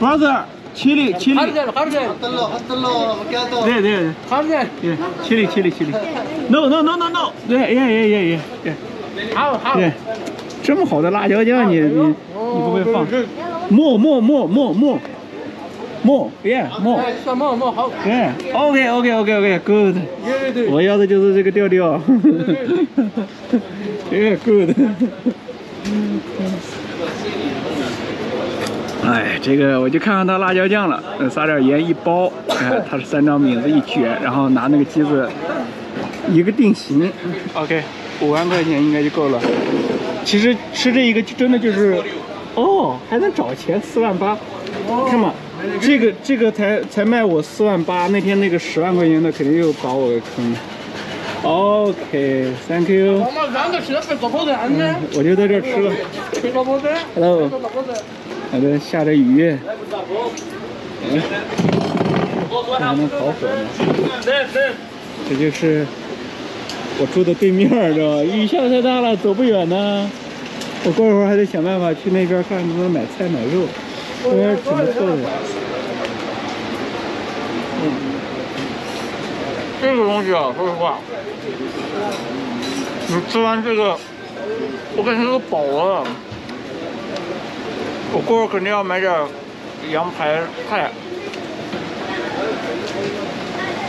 ，brother。chili chili خرجل خرجل حط له حط له مكياتو 对对 خرجل yeah chili chili chili no no no no no 对 yeah yeah yeah yeah yeah 好好对这么好的辣椒酱你你你不会放more more more more more more yeah more 哎，什么么好？ yeah OK OK OK OK good 对对对，我要的就是这个调调 yeah good 哎，这个我就看看他辣椒酱了，呃撒点盐一包，哎，它是三张饼子一卷，然后拿那个机子一个定型，OK，五万块钱应该就够了。其实吃这一个就真的就是，哦，还能找钱四万八，看嘛，这个这个才才卖我四万八，那天那个十万块钱的肯定又把我给坑。了。OK，Thank you，我就在这儿吃了。Hello，还在下着雨，嗯，这还能烤火呢。这就是我住的对面，知道吧？雨下太大了，走不远呢。我过一会儿还得想办法去那边看能不能买菜买肉，这边挺不错的。嗯，这个东西啊，说实话，你吃完这个，我感觉都饱了。我过会儿肯定要买点羊排菜，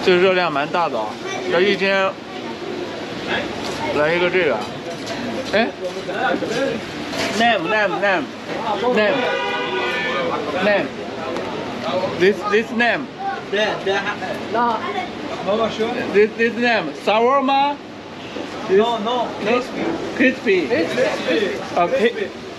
这热量蛮大的啊！要一天来一个这个，哎，name name name name name this this name this this name sour 吗？No no crispy crispy 啊 crispy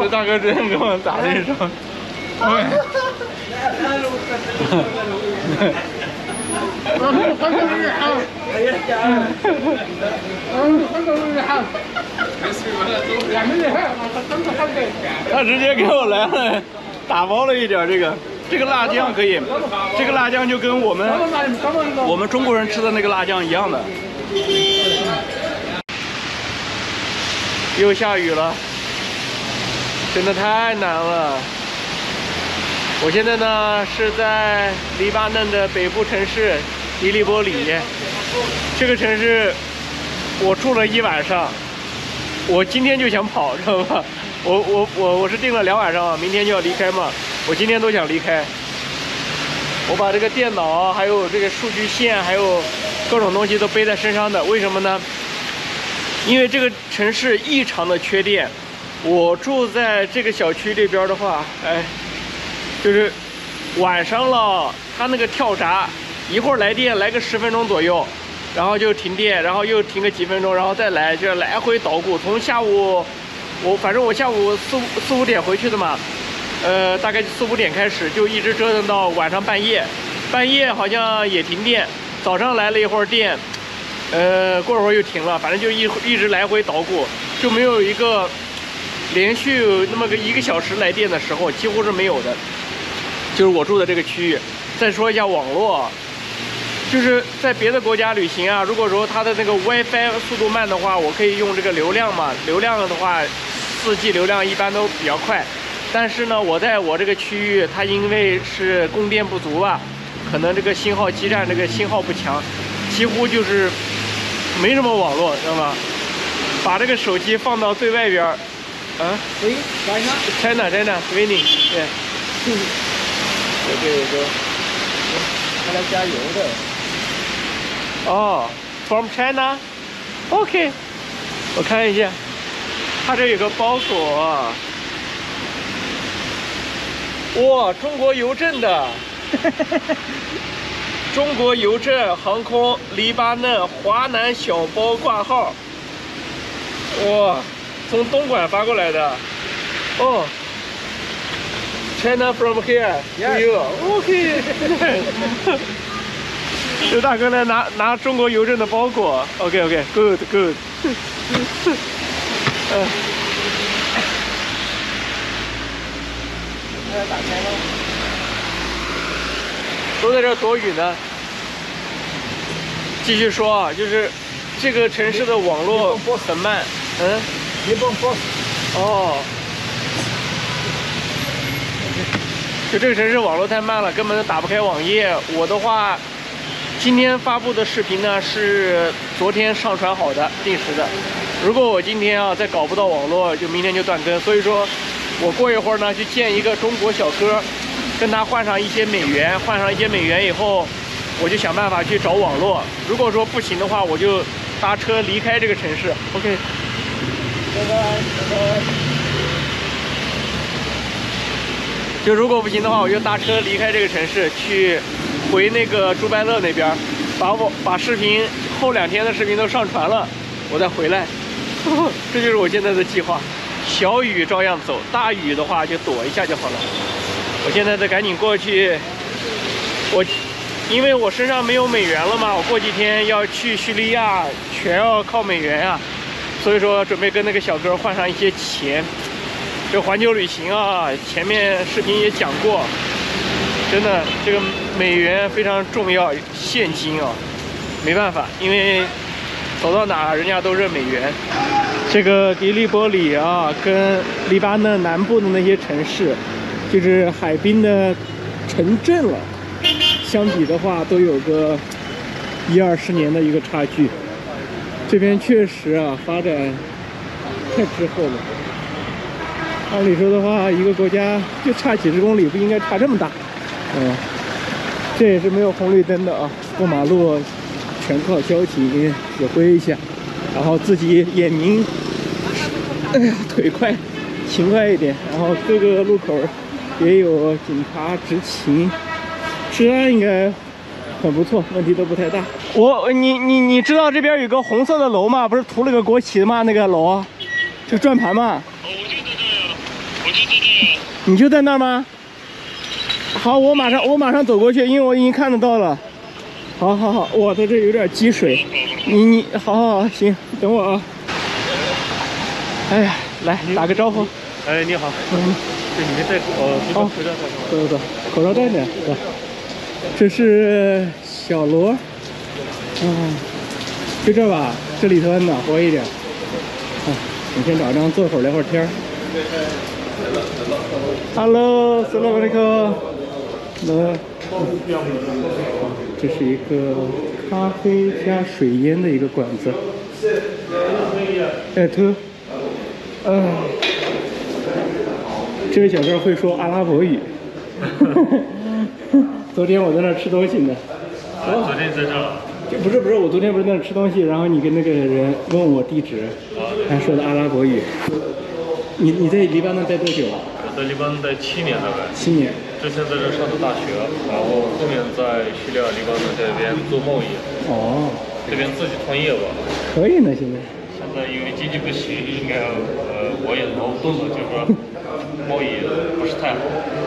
这大哥直接给我打了一声。哈哈哈哈哈！哈哈他直接给我来了，打包了一点这个，这个辣酱可以，这个辣酱就跟我们我们中国人吃的那个辣酱一样的。又下雨了，真的太难了。我现在呢是在黎巴嫩的北部城市迪利波里，这个城市我住了一晚上，我今天就想跑，知道吧？我我我我是订了两晚上，明天就要离开嘛，我今天都想离开。我把这个电脑还有这个数据线还有各种东西都背在身上的，为什么呢？因为这个城市异常的缺电，我住在这个小区这边的话，哎，就是晚上了，它那个跳闸，一会儿来电来个十分钟左右，然后就停电，然后又停个几分钟，然后再来，就来回捣鼓。从下午，我反正我下午四五四五点回去的嘛，呃，大概四五点开始，就一直折腾到晚上半夜，半夜好像也停电，早上来了一会儿电。呃，过会儿又停了，反正就一一直来回捣鼓，就没有一个连续那么个一个小时来电的时候，几乎是没有的。就是我住的这个区域。再说一下网络，就是在别的国家旅行啊，如果说它的那个 WiFi 速度慢的话，我可以用这个流量嘛。流量的话，4G 流量一般都比较快。但是呢，我在我这个区域，它因为是供电不足吧，可能这个信号基站这个信号不强，几乎就是。没什么网络，知道吗？把这个手机放到最外边儿，啊？喂，China，China，Winning，对。这个有个，他来加油的。哦，From China？OK，我看一下，他这有个包裹。哇，中国邮政的。中国邮政航空黎巴嫩华南小包挂号，哇，从东莞发过来的，哦，China from here to you，OK，这 大哥来拿拿中国邮政的包裹，OK OK，good good，嗯，打开了。都在这躲雨呢。继续说啊，就是这个城市的网络很慢。嗯。一蹦蹦。哦。就这个城市网络太慢了，根本就打不开网页。我的话，今天发布的视频呢是昨天上传好的，定时的。如果我今天啊再搞不到网络，就明天就断更。所以说，我过一会儿呢去见一个中国小哥。跟他换上一些美元，换上一些美元以后，我就想办法去找网络。如果说不行的话，我就搭车离开这个城市。OK，拜拜拜拜。就如果不行的话，我就搭车离开这个城市，去回那个朱拜勒那边，把我把视频后两天的视频都上传了，我再回来。这就是我现在的计划。小雨照样走，大雨的话就躲一下就好了。我现在得赶紧过去，我因为我身上没有美元了嘛，我过几天要去叙利亚，全要靠美元啊，所以说准备跟那个小哥换上一些钱。这环球旅行啊，前面视频也讲过，真的这个美元非常重要，现金啊，没办法，因为走到哪人家都认美元。这个迪利波里啊，跟黎巴嫩南部的那些城市。就是海滨的城镇了，相比的话都有个一二十年的一个差距。这边确实啊，发展太滞后了。按理说的话，一个国家就差几十公里，不应该差这么大。嗯，这也是没有红绿灯的啊，过马路全靠交警指挥一下，然后自己眼明，哎呀，腿快，勤快一点，然后各个路口。也有警察执勤，治安应该很不错，问题都不太大。我，你，你，你知道这边有个红色的楼吗？不是涂了个国旗吗？那个楼，就转盘吗？哦，我就在这呀，我就在这呀。你就在那儿吗？好，我马上，我马上走过去，因为我已经看得到了。好好好，我在这有点积水。你你，好好好，行，等我啊。哎呀，来打个招呼。哎，你好。嗯。对，你没戴哦，这个哦口罩戴上了。走走走，口罩戴着，走。这是小罗，嗯，就这吧，这里头暖和一点。啊，你先找张坐会儿聊会儿天儿。Hello，斯洛文尼克。那，这是一个咖啡加水烟的一个馆子。哎，特，嗯。这位小哥会说阿拉伯语。昨天我在那儿吃东西呢。啊，昨天在这儿。就不是不是，我昨天不是在那儿吃东西，然后你跟那个人问我地址，还说的阿拉伯语。你你在黎巴嫩待多久了？我在黎巴嫩待七年大概，七年。之前在这上的大学，然后后面在叙利亚、黎巴嫩这边做贸易，哦，这边自己创业吧。可以呢，现在。现在因为经济不行，应该呃我也矛盾了，就是说贸易不是太好。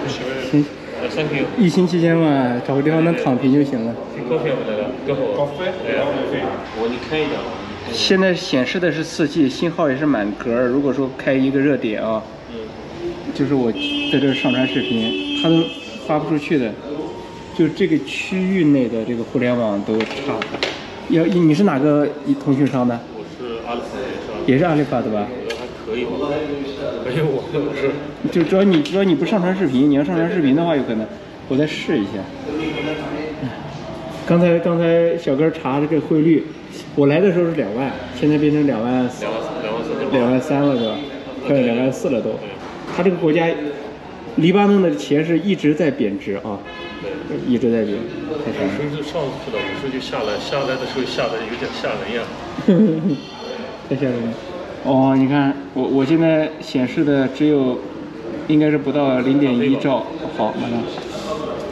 行，呃，thank you。疫情期间嘛，找个地方能躺平就行了。咖啡我来了。咖啡。对呀。我你开一下。现在显示的是四 G，信号也是满格。如果说开一个热点。啊，就是我在这上传视频，它都发不出去的，就这个区域内的这个互联网都差。要你是哪个通讯商的？我是阿里法的，也是阿里法的吧？还可以吧。而且我我是 就只要你只要你不上传视频，你要上传视频的话，有可能我再试一下。刚才刚才小哥查这个汇率，我来的时候是两万，现在变成两万两万两万三。两万三了，是吧？快两万四了都。他这个国家，黎巴嫩的钱是一直在贬值啊，对。一直在贬，太惨了。甚至上去了，有时候就下来，下来的时候下的有点吓人呀。太吓人了。哦，你看我我现在显示的只有，应该是不到零点一兆。好，马上。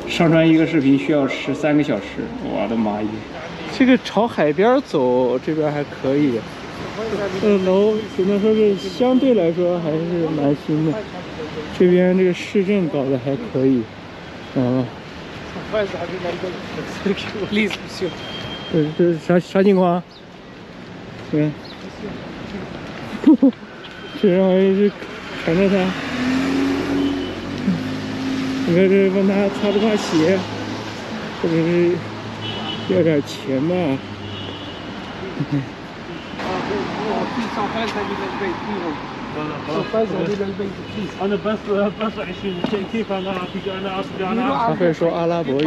上传一个视频需要十三个小时，我的妈耶！这个朝海边走，这边还可以。这楼只能说是相对来说还是蛮新的。这边这个市政搞得还可以，嗯。这这是啥啥情况？对。身上好像是缠着他，应该是问他擦不擦鞋，或者是要点钱嘛。他会说阿拉伯语。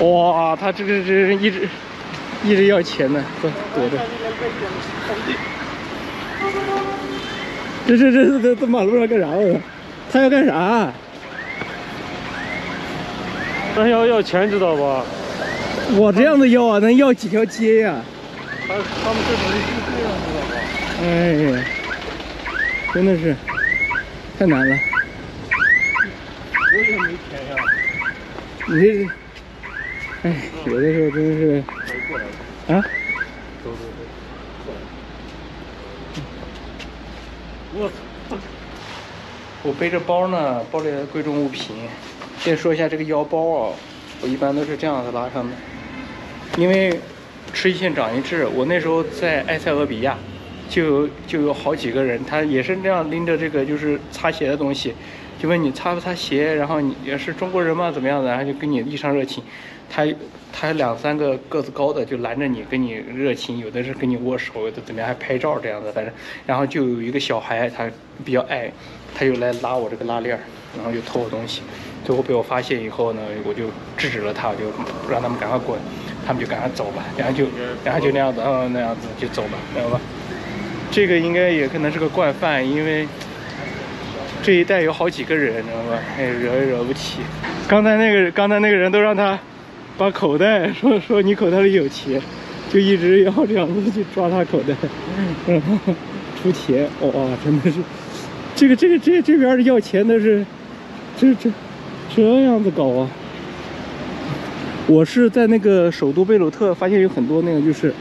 哇，他这个这一直一直要钱呢，走躲着。这这这这在马路上干啥呀？他要干啥？他要要钱知道吧？我这样的要啊，能要几条街呀、他他们这种人就这样知道吧？哎呀，真的是太难了。我也没钱呀。你这，哎，有的时候真是啊。我我背着包呢，包里的贵重物品。先说一下这个腰包啊，我一般都是这样子拉上的，因为吃一堑长一智。我那时候在埃塞俄比亚，就有就有好几个人，他也是这样拎着这个就是擦鞋的东西，就问你擦不擦鞋，然后你也是中国人嘛？怎么样的？然后就跟你异常热情。他他两三个个子高的就拦着你，跟你热情，有的是跟你握手，有的怎么样还拍照这样的，反正然后就有一个小孩，他比较矮，他就来拉我这个拉链，然后就偷我东西，最后被我发现以后呢，我就制止了他，我就让他们赶快滚，他们就赶快走吧，然后就然后就那样子，嗯那样子就走吧，明白吧？这个应该也可能是个惯犯，因为这一带有好几个人，知道吧？哎，惹也惹不起。刚才那个刚才那个人都让他把口袋 说说你口袋里有钱，就一直要这样子去抓他口袋，然 后出钱，哇、真的是，这个这个这这边的要钱的是，这这这样子搞啊！我是在那个首都贝鲁特发现有很多那个就是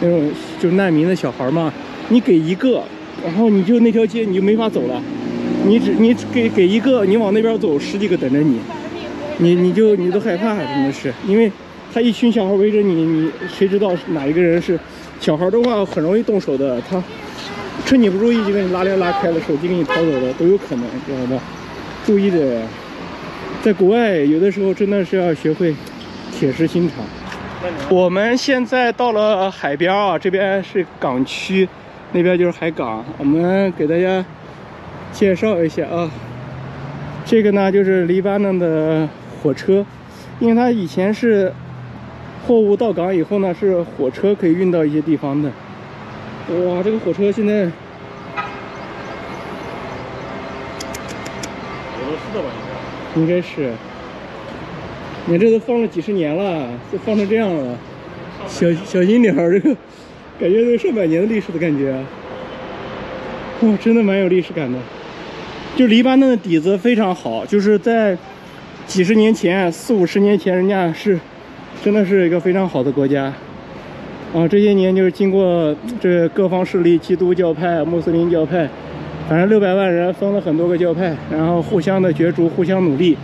那种就是难民的小孩嘛，你给一个，然后你就那条街你就没法走了，你只你只给给一个，你往那边走，十几个等着你，你你就你都害怕，真的是，因为他一群小孩围着你，你谁知道哪一个人是？小孩的话很容易动手的，他趁你不注意就给你拉链拉开了，手机给你掏走了都有可能，知道吧？注意的，在国外有的时候真的是要学会铁石心肠。我们现在到了海边啊，这边是港区，那边就是海港。我们给大家介绍一下啊，这个呢就是黎巴嫩的火车，因为它以前是。货物到港以后呢，是火车可以运到一些地方的。哇，这个火车现在？应该是。你看这都放了几十年了，就放成这样了。小小心点儿，这个感觉都上百年的历史的感觉。哇，真的蛮有历史感的。就黎巴嫩的底子非常好，就是在几十年前、四五十年前，人家是。真的是一个非常好的国家，啊，这些年就是经过这各方势力，基督教派、穆斯林教派，反正六百万人分了很多个教派，然后互相的角逐，互相努力，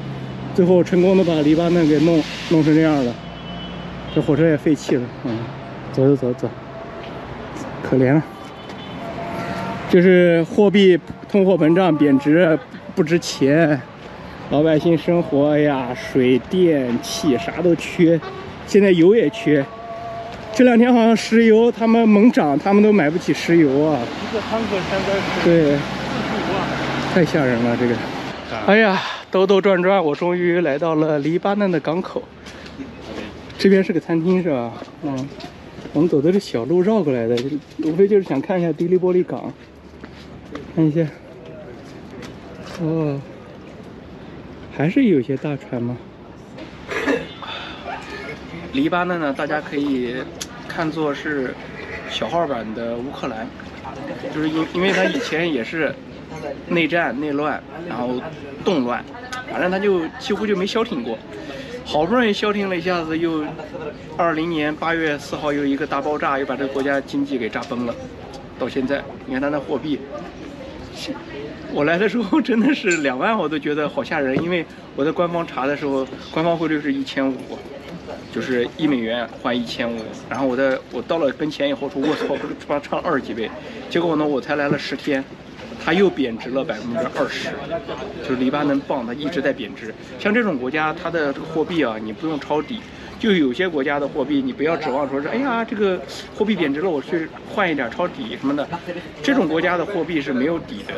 最后成功的把黎巴嫩给弄弄成这样了。这火车也废弃了，嗯，走走走走，可怜了。就是货币通货膨胀、贬值、不值钱，老百姓生活呀，水电气啥都缺。现在油也缺，这两天好像石油他们猛涨，他们都买不起石油啊。对，太吓人了这个。哎呀，兜兜转转，我终于来到了黎巴嫩的港口。这边是个餐厅是吧？嗯，我们走的是小路绕过来的，无非就是想看一下迪利波利港，看一下。哦，还是有些大船吗？黎巴嫩呢，大家可以看作是小号版的乌克兰，就是因因为它以前也是内战内乱，然后动乱，反正它就几乎就没消停过。好不容易消停了一下子，又二零年八月四号又一个大爆炸，又把这个国家经济给炸崩了。到现在，你看它的货币，我来的时候真的是两万，我都觉得好吓人，因为我在官方查的时候，官方汇率是一千五。就是一美元换一千五，然后我在我到了跟前以后说，我操，不是差差二十几倍。结果呢，我才来了十天，它又贬值了百分之二十。就是黎巴嫩镑它一直在贬值。像这种国家，它的这个货币啊，你不用抄底。就有些国家的货币，你不要指望说是，哎呀，这个货币贬值了，我去换一点抄底什么的。这种国家的货币是没有底的，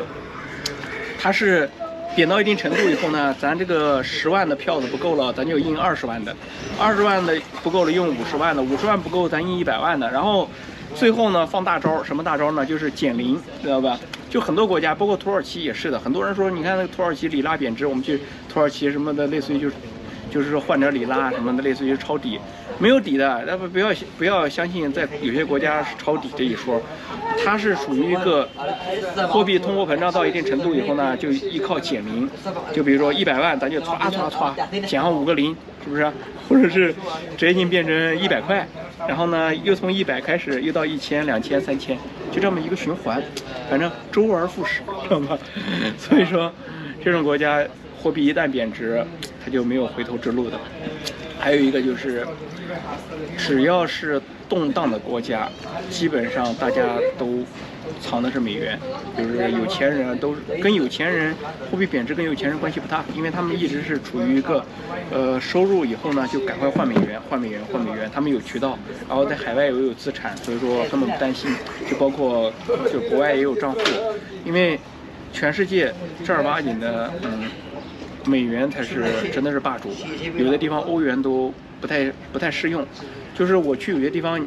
它是。贬到一定程度以后呢，咱这个十万的票子不够了，咱就印二十万的；二十万的不够了，用五十万的；五十万不够，咱印一百万的。然后，最后呢，放大招，什么大招呢？就是减零，知道吧？就很多国家，包括土耳其也是的。很多人说，你看那个土耳其里拉贬值，我们去土耳其什么的，类似于就是。就是说换点里拉什么的，类似于抄底，没有底的，那不不要不要相信在有些国家是抄底这一说，它是属于一个货币通货膨胀到一定程度以后呢，就依靠减零，就比如说一百万，咱就歘歘歘减上五个零，是不是？或者是直接性变成一百块，然后呢又从一百开始又到一千、两千、三千，就这么一个循环，反正周而复始，知道吗？所以说这种国家。货币一旦贬值，它就没有回头之路的。还有一个就是，只要是动荡的国家，基本上大家都藏的是美元，就是有钱人都跟有钱人货币贬值跟有钱人关系不大，因为他们一直是处于一个，呃，收入以后呢就赶快换美元，换美元，换美元，他们有渠道，然后在海外又有资产，所以说根本不担心。就包括就国外也有账户，因为全世界正儿八经的，嗯。美元才是真的是霸主，有的地方欧元都不太不太适用。就是我去有些地方，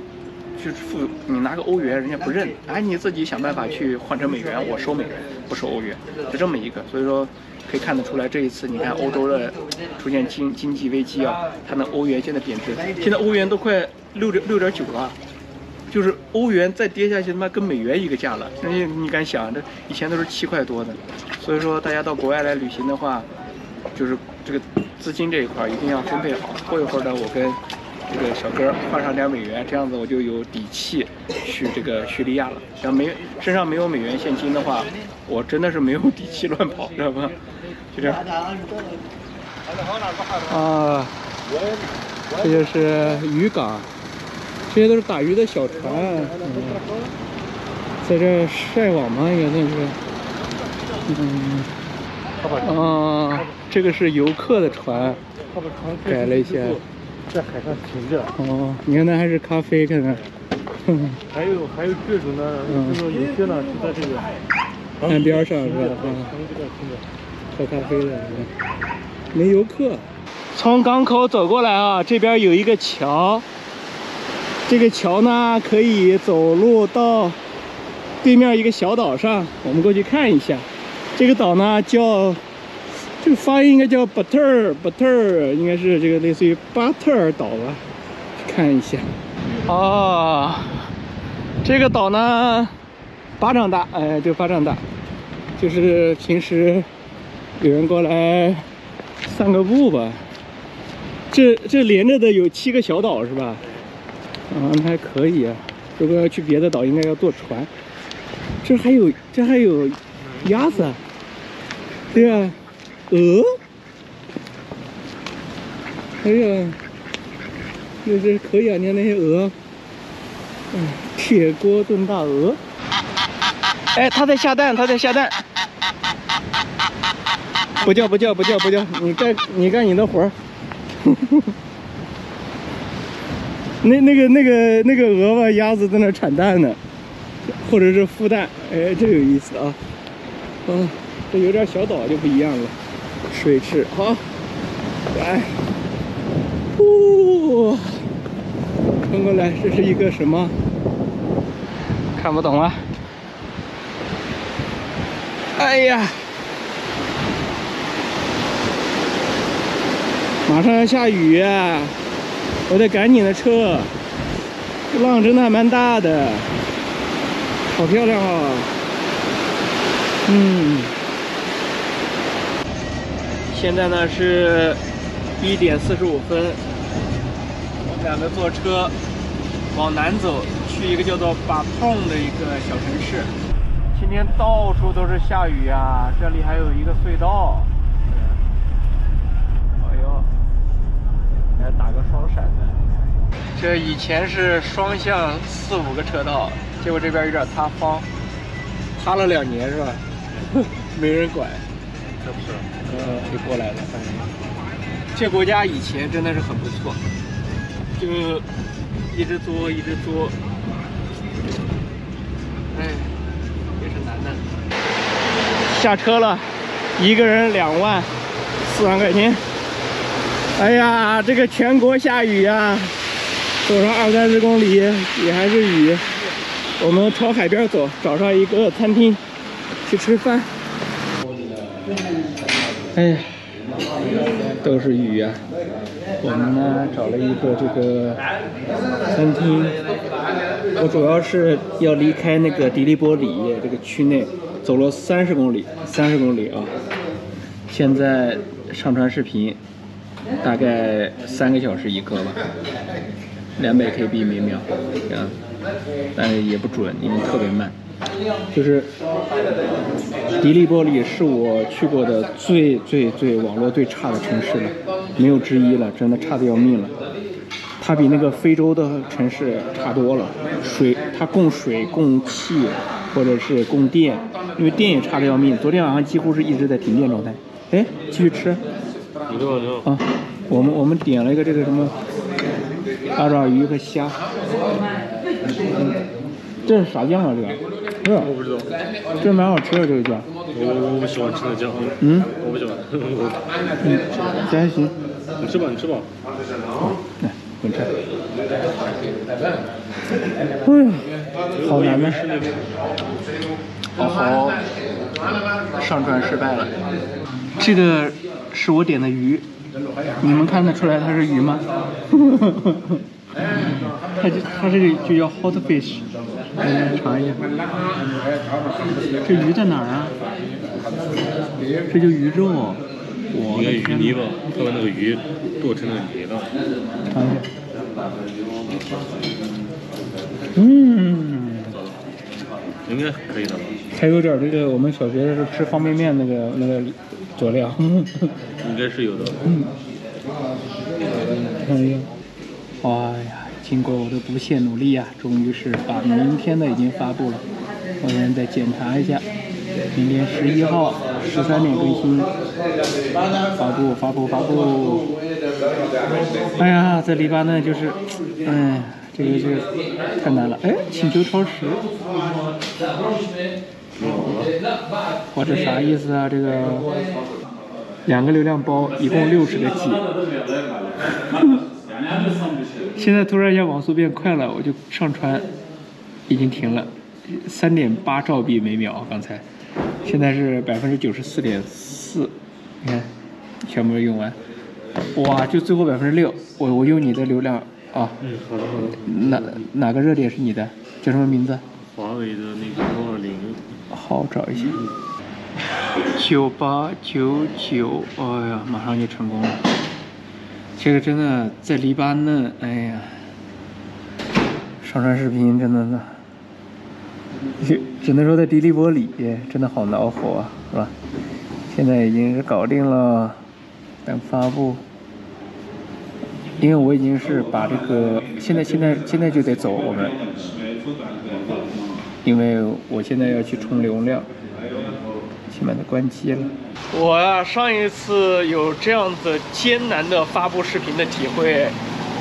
去付你拿个欧元，人家不认，哎，你自己想办法去换成美元，我收美元，不收欧元，就这么一个。所以说可以看得出来，这一次你看欧洲的出现经经济危机啊，它的欧元现在贬值，现在欧元都快六点六点九了，就是欧元再跌下去，他妈跟美元一个价了。那你你敢想，这以前都是七块多的。所以说大家到国外来旅行的话。就是这个资金这一块一定要分配好。过一会儿呢，我跟这个小哥换上点美元，这样子我就有底气去这个叙利亚了。要没身上没有美元现金的话，我真的是没有底气乱跑，知道吧？就这样。啊，这就是渔港，这些都是打鱼的小船。在这晒网吗？也算是。嗯，啊，这个是游客的船，他把船改了一下。在海上停着。哦，你看那还是咖啡，看看。还有还有这种呢，这种有些呢是在这个岸边上是吧？喝咖啡的，没游客。从港口走过来啊，这边有一个桥，这个桥呢可以走路到对面一个小岛上，我们过去看一下。这个岛呢叫，这个发音应该叫 Butter Butter，应该是这个类似于巴特尔岛吧，看一下。哦，这个岛呢巴掌大，哎，对，巴掌大，就是平时有人过来散个步吧。这这连着的有七个小岛是吧？啊，那还可以啊。如果要去别的岛，应该要坐船。这还有这还有鸭子，对啊，鹅，哎呀，这这可以啊！你看那些鹅，嗯，铁锅炖大鹅。哎，它在下蛋，它在下蛋。不叫不叫不叫不叫，你干你干你的活儿。那那个那个那个鹅吧，鸭子在那产蛋呢，或者是孵蛋，哎，这有意思啊。嗯，这有点小岛就不一样了，水池好，来，呼，冲过来，这是一个什么？看不懂啊。哎呀！马上要下雨，我得赶紧的撤。浪真的还蛮大的，好漂亮啊！嗯，现在呢是一点四十五分，我们两个坐车往南走，去一个叫做巴碰的一个小城市。今天到处都是下雨啊，这里还有一个隧道。哎呦，来打个双闪的。这以前是双向四五个车道，结果这边有点塌方，塌了两年是吧？没人管，这不是。呃，就过来了。这国家以前真的是很不错，就一直作一直作，哎，也是难的。下车了，一个人两万，四万块钱。哎呀，这个全国下雨呀，走上二三十公里也还是雨。我们朝海边走，找上一个餐厅去吃饭。哎呀，都是雨呀、我们呢找了一个这个餐厅，我主要是要离开那个迪利波里这个区内，走了三十公里，三十公里啊。现在上传视频，大概三个小时一个吧，两百 KB 每秒，这样，但是也不准，因为特别慢。就是迪利波里是我去过的最最最网络最差的城市了，没有之一了，真的差的要命了。它比那个非洲的城市差多了，水它供水、供气或者是供电，因为电也差的要命。昨天晚上几乎是一直在停电状态。哎，继续吃。啊！我们我们点了一个这个什么八爪鱼和虾。嗯这是啥酱啊？这个？是吧我不知道，这蛮好吃的这个酱。我我不喜欢吃那酱。嗯，我不喜欢。嗯，这还行。你吃吧，你吃吧。来，滚吃。哎呀，好难呐。哦好，上传失败了。这个是我点的鱼，你们看得出来它是鱼吗？它就它这个就叫 hot fish，来尝一下。这鱼在哪儿啊？这就鱼肉，我应该鱼泥吧，他把那个鱼剁成了泥了。尝一下。嗯，应该可以的吧？还有点这个我们小学的时候吃方便面那个那个佐料。应该是有的。嗯，哎呀，哎呀，经过我的不懈努力呀、终于是把明天的已经发布了。我现在再检查一下，明天十一号十三点更新，发布发布发布。哎呀，在黎巴嫩就是，哎，这个这个太难了。哎，请求超时。我这啥意思啊？这个两个流量包，一共六十个 G。现在突然一下网速变快了，我就上传已经停了，三点八兆 B 每秒，刚才，现在是百分之九十四点四，你看全部用完，哇，就最后百分之六，我我用你的流量啊，嗯，好的好的。哪哪个热点是你的？叫什么名字？华为的那个幺二零，好找一下，九八九九，哎呀，马上就成功了。这个真的在黎巴嫩，哎呀，上传视频真的呢，只能说在迪利波里真的好恼火啊，是吧？现在已经是搞定了，等发布。因为我已经是把这个，现在现在现在就得走我们，因为我现在要去充流量，先把它关机了。我呀、上一次有这样子艰难的发布视频的体会，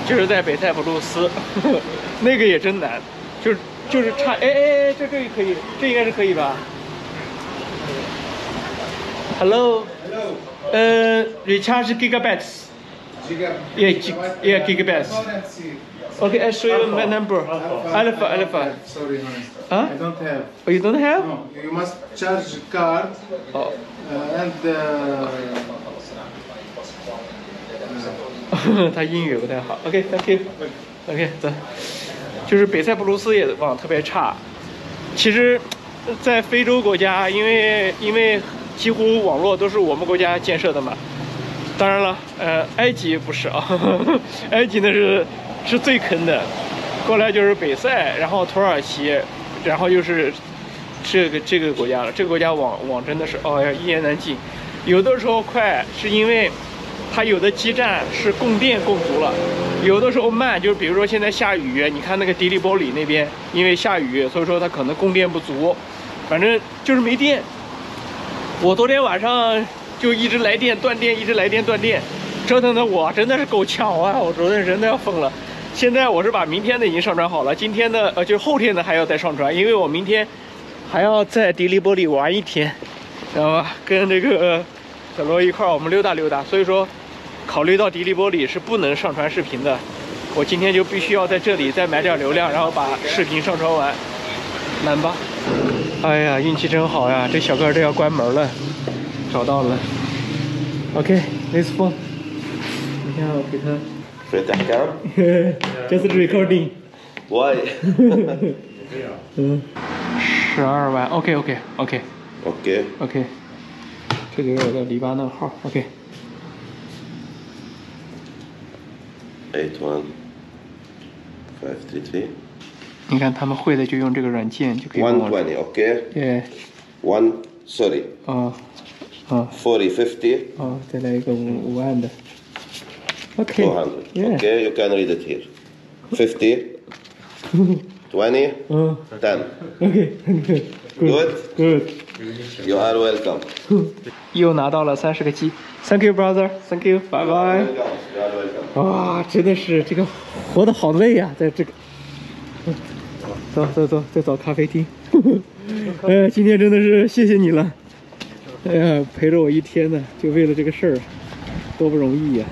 就是在北塞浦路斯，那个也真难，就是就是差，哎哎哎，这这个可以，这应该是可以吧？Hello。呃，recharge gigabytes。Yeah, gig, yeah, gigabytes. Okay, I show you my number. Alpha, alpha. Sorry, no. Huh? I don't have. Oh, you don't have? No, you must charge card Oh. uh, and uh, 他英语不太好。OK，Thank、you。OK，走。就是北塞浦路斯也网特别差。其实，在非洲国家，因为因为几乎网络都是我们国家建设的嘛。当然了，呃，埃及不是啊，埃及那是是最坑的。过来就是北塞，然后土耳其，然后又是这个这个国家了。这个国家网网真的是，哦呀，一言难尽。有的时候快是因为它有的基站是供电供足了，有的时候慢，就是比如说现在下雨，你看那个迪利波里那边，因为下雨，所以说它可能供电不足，反正就是没电。我昨天晚上就一直来电断电，一直来电断电，折腾的我真的是够呛啊！我昨天人都要疯了。现在我是把明天的已经上传好了，今天的呃就是后天的还要再上传，因为我明天还要在迪利波里玩一天，知道吧？跟这个小罗一块儿我们溜达溜达，所以说考虑到迪利波里是不能上传视频的，我今天就必须要在这里再买点流量，然后把视频上传完，难吧？哎呀，运气真好呀！这小哥都要关门了，找到了。OK，this、phone。你看我给他 Great, thank you. Just recording. Why? sure, right. Okay, okay, okay. Okay. Okay. 这里有个黎巴嫩号，OK。Eight one five three three。你看他们会的就用这个软件就可以。One twenty, OK。Yeah. One, sorry. 啊啊。Forty, fifty。哦，再来一个五五万的。OK，200 Yeah. okay you can read it here 50 20嗯10 Okay, good. Good. good。you are welcome 又拿到了三十个 G。Thank you, brother. Thank you. Bye bye. Welcome. you are welcome 哇，真的是这个活得好累呀、在这个。嗯走走走，再找咖啡厅。哎呀，今天真的是谢谢你了。哎呀，陪着我一天呢，就为了这个事儿，多不容易呀、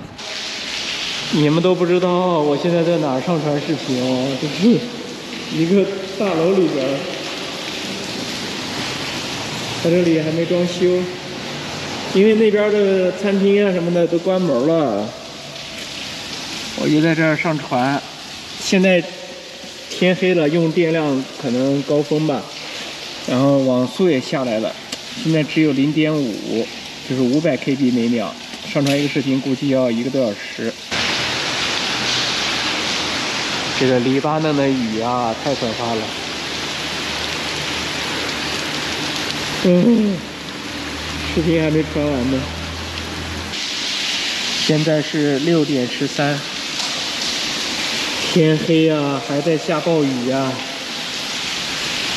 你们都不知道我现在在哪儿上传视频哦，就是一个大楼里边儿，在这里还没装修，因为那边的餐厅啊什么的都关门了。我就在这儿上传，现在天黑了，用电量可能高峰吧，然后网速也下来了，现在只有零点五，就是五百 KB 每秒，上传一个视频估计要一个多小时。这个黎巴嫩的雨啊，太可怕了。嗯，视频还没传完呢。现在是六点十三，天黑啊、还在下暴雨呀、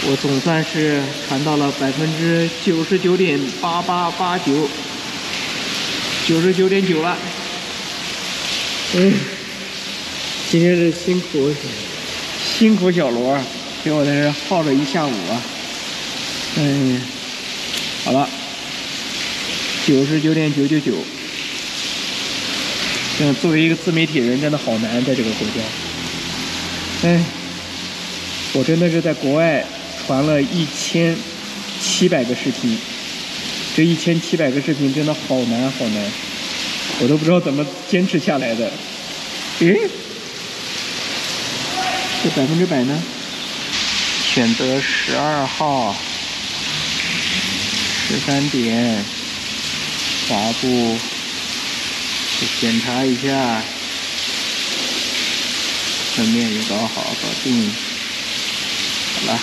我总算是传到了百分之九十九点八八八九，九十九点九了。嗯，今天是辛苦辛苦小罗，给我在这耗了一下午啊。嗯，好了，九十九点九九九。嗯，作为一个自媒体人，真的好难在这个国家。哎，我真的是在国外传了一千七百个视频，这一千七百个视频真的好难好难，我都不知道怎么坚持下来的。诶，这百分之百呢？选择十二号，十三点发布，检查一下。顺便也搞好搞定，好了。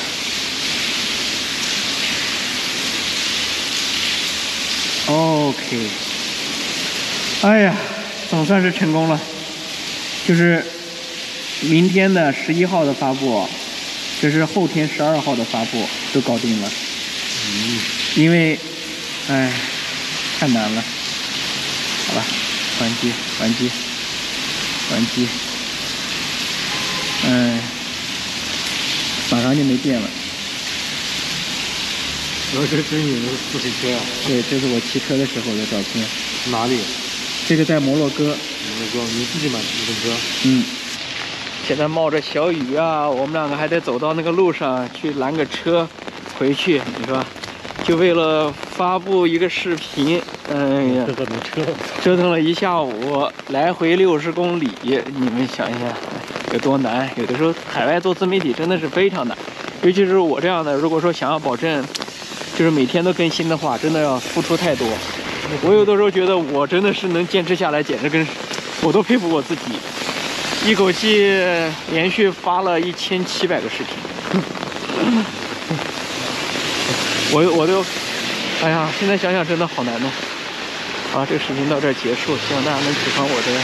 OK，哎呀，总算是成功了，就是明天的十一号的发布，这是后天十二号的发布都搞定了。嗯，因为，哎，太难了。好吧，关机，关机，关机。哎，马上就没电了。然后这是你的自行车啊？对，这是我骑车的时候的照片。哪里？这个在摩洛哥。摩洛哥，你自己买的自行车？嗯。现在冒着小雨啊，我们两个还得走到那个路上去拦个车回去，你说，就为了发布一个视频，哎呀，这怎么车？折腾了一下午，来回六十公里，你们想一想有多难？有的时候海外做自媒体真的是非常难，尤其是我这样的，如果说想要保证就是每天都更新的话，真的要付出太多。我有的时候觉得我真的是能坚持下来，简直跟我都佩服我自己，一口气连续发了一千七百个视频。我我都，哎呀，现在想想真的好难哦。好，这个视频到这儿结束，希望大家能喜欢我的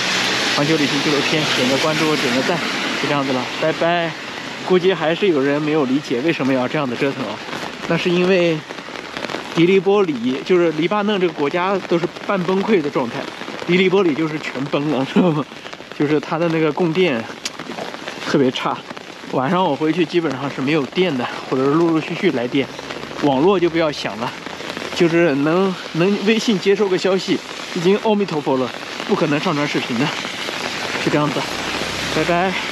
环球旅行纪录片，点个关注，点个赞，就这样子了，拜拜。估计还是有人没有理解为什么要这样的折腾啊？那是因为迪利波里就是黎巴嫩这个国家都是半崩溃的状态，迪利波里就是全崩了，知道吗？就是它的那个供电特别差，晚上我回去基本上是没有电的，或者是陆陆续续来电，网络就不要想了，就是能能微信接收个消息，已经阿弥陀佛了，不可能上传视频的，就这样子，拜拜。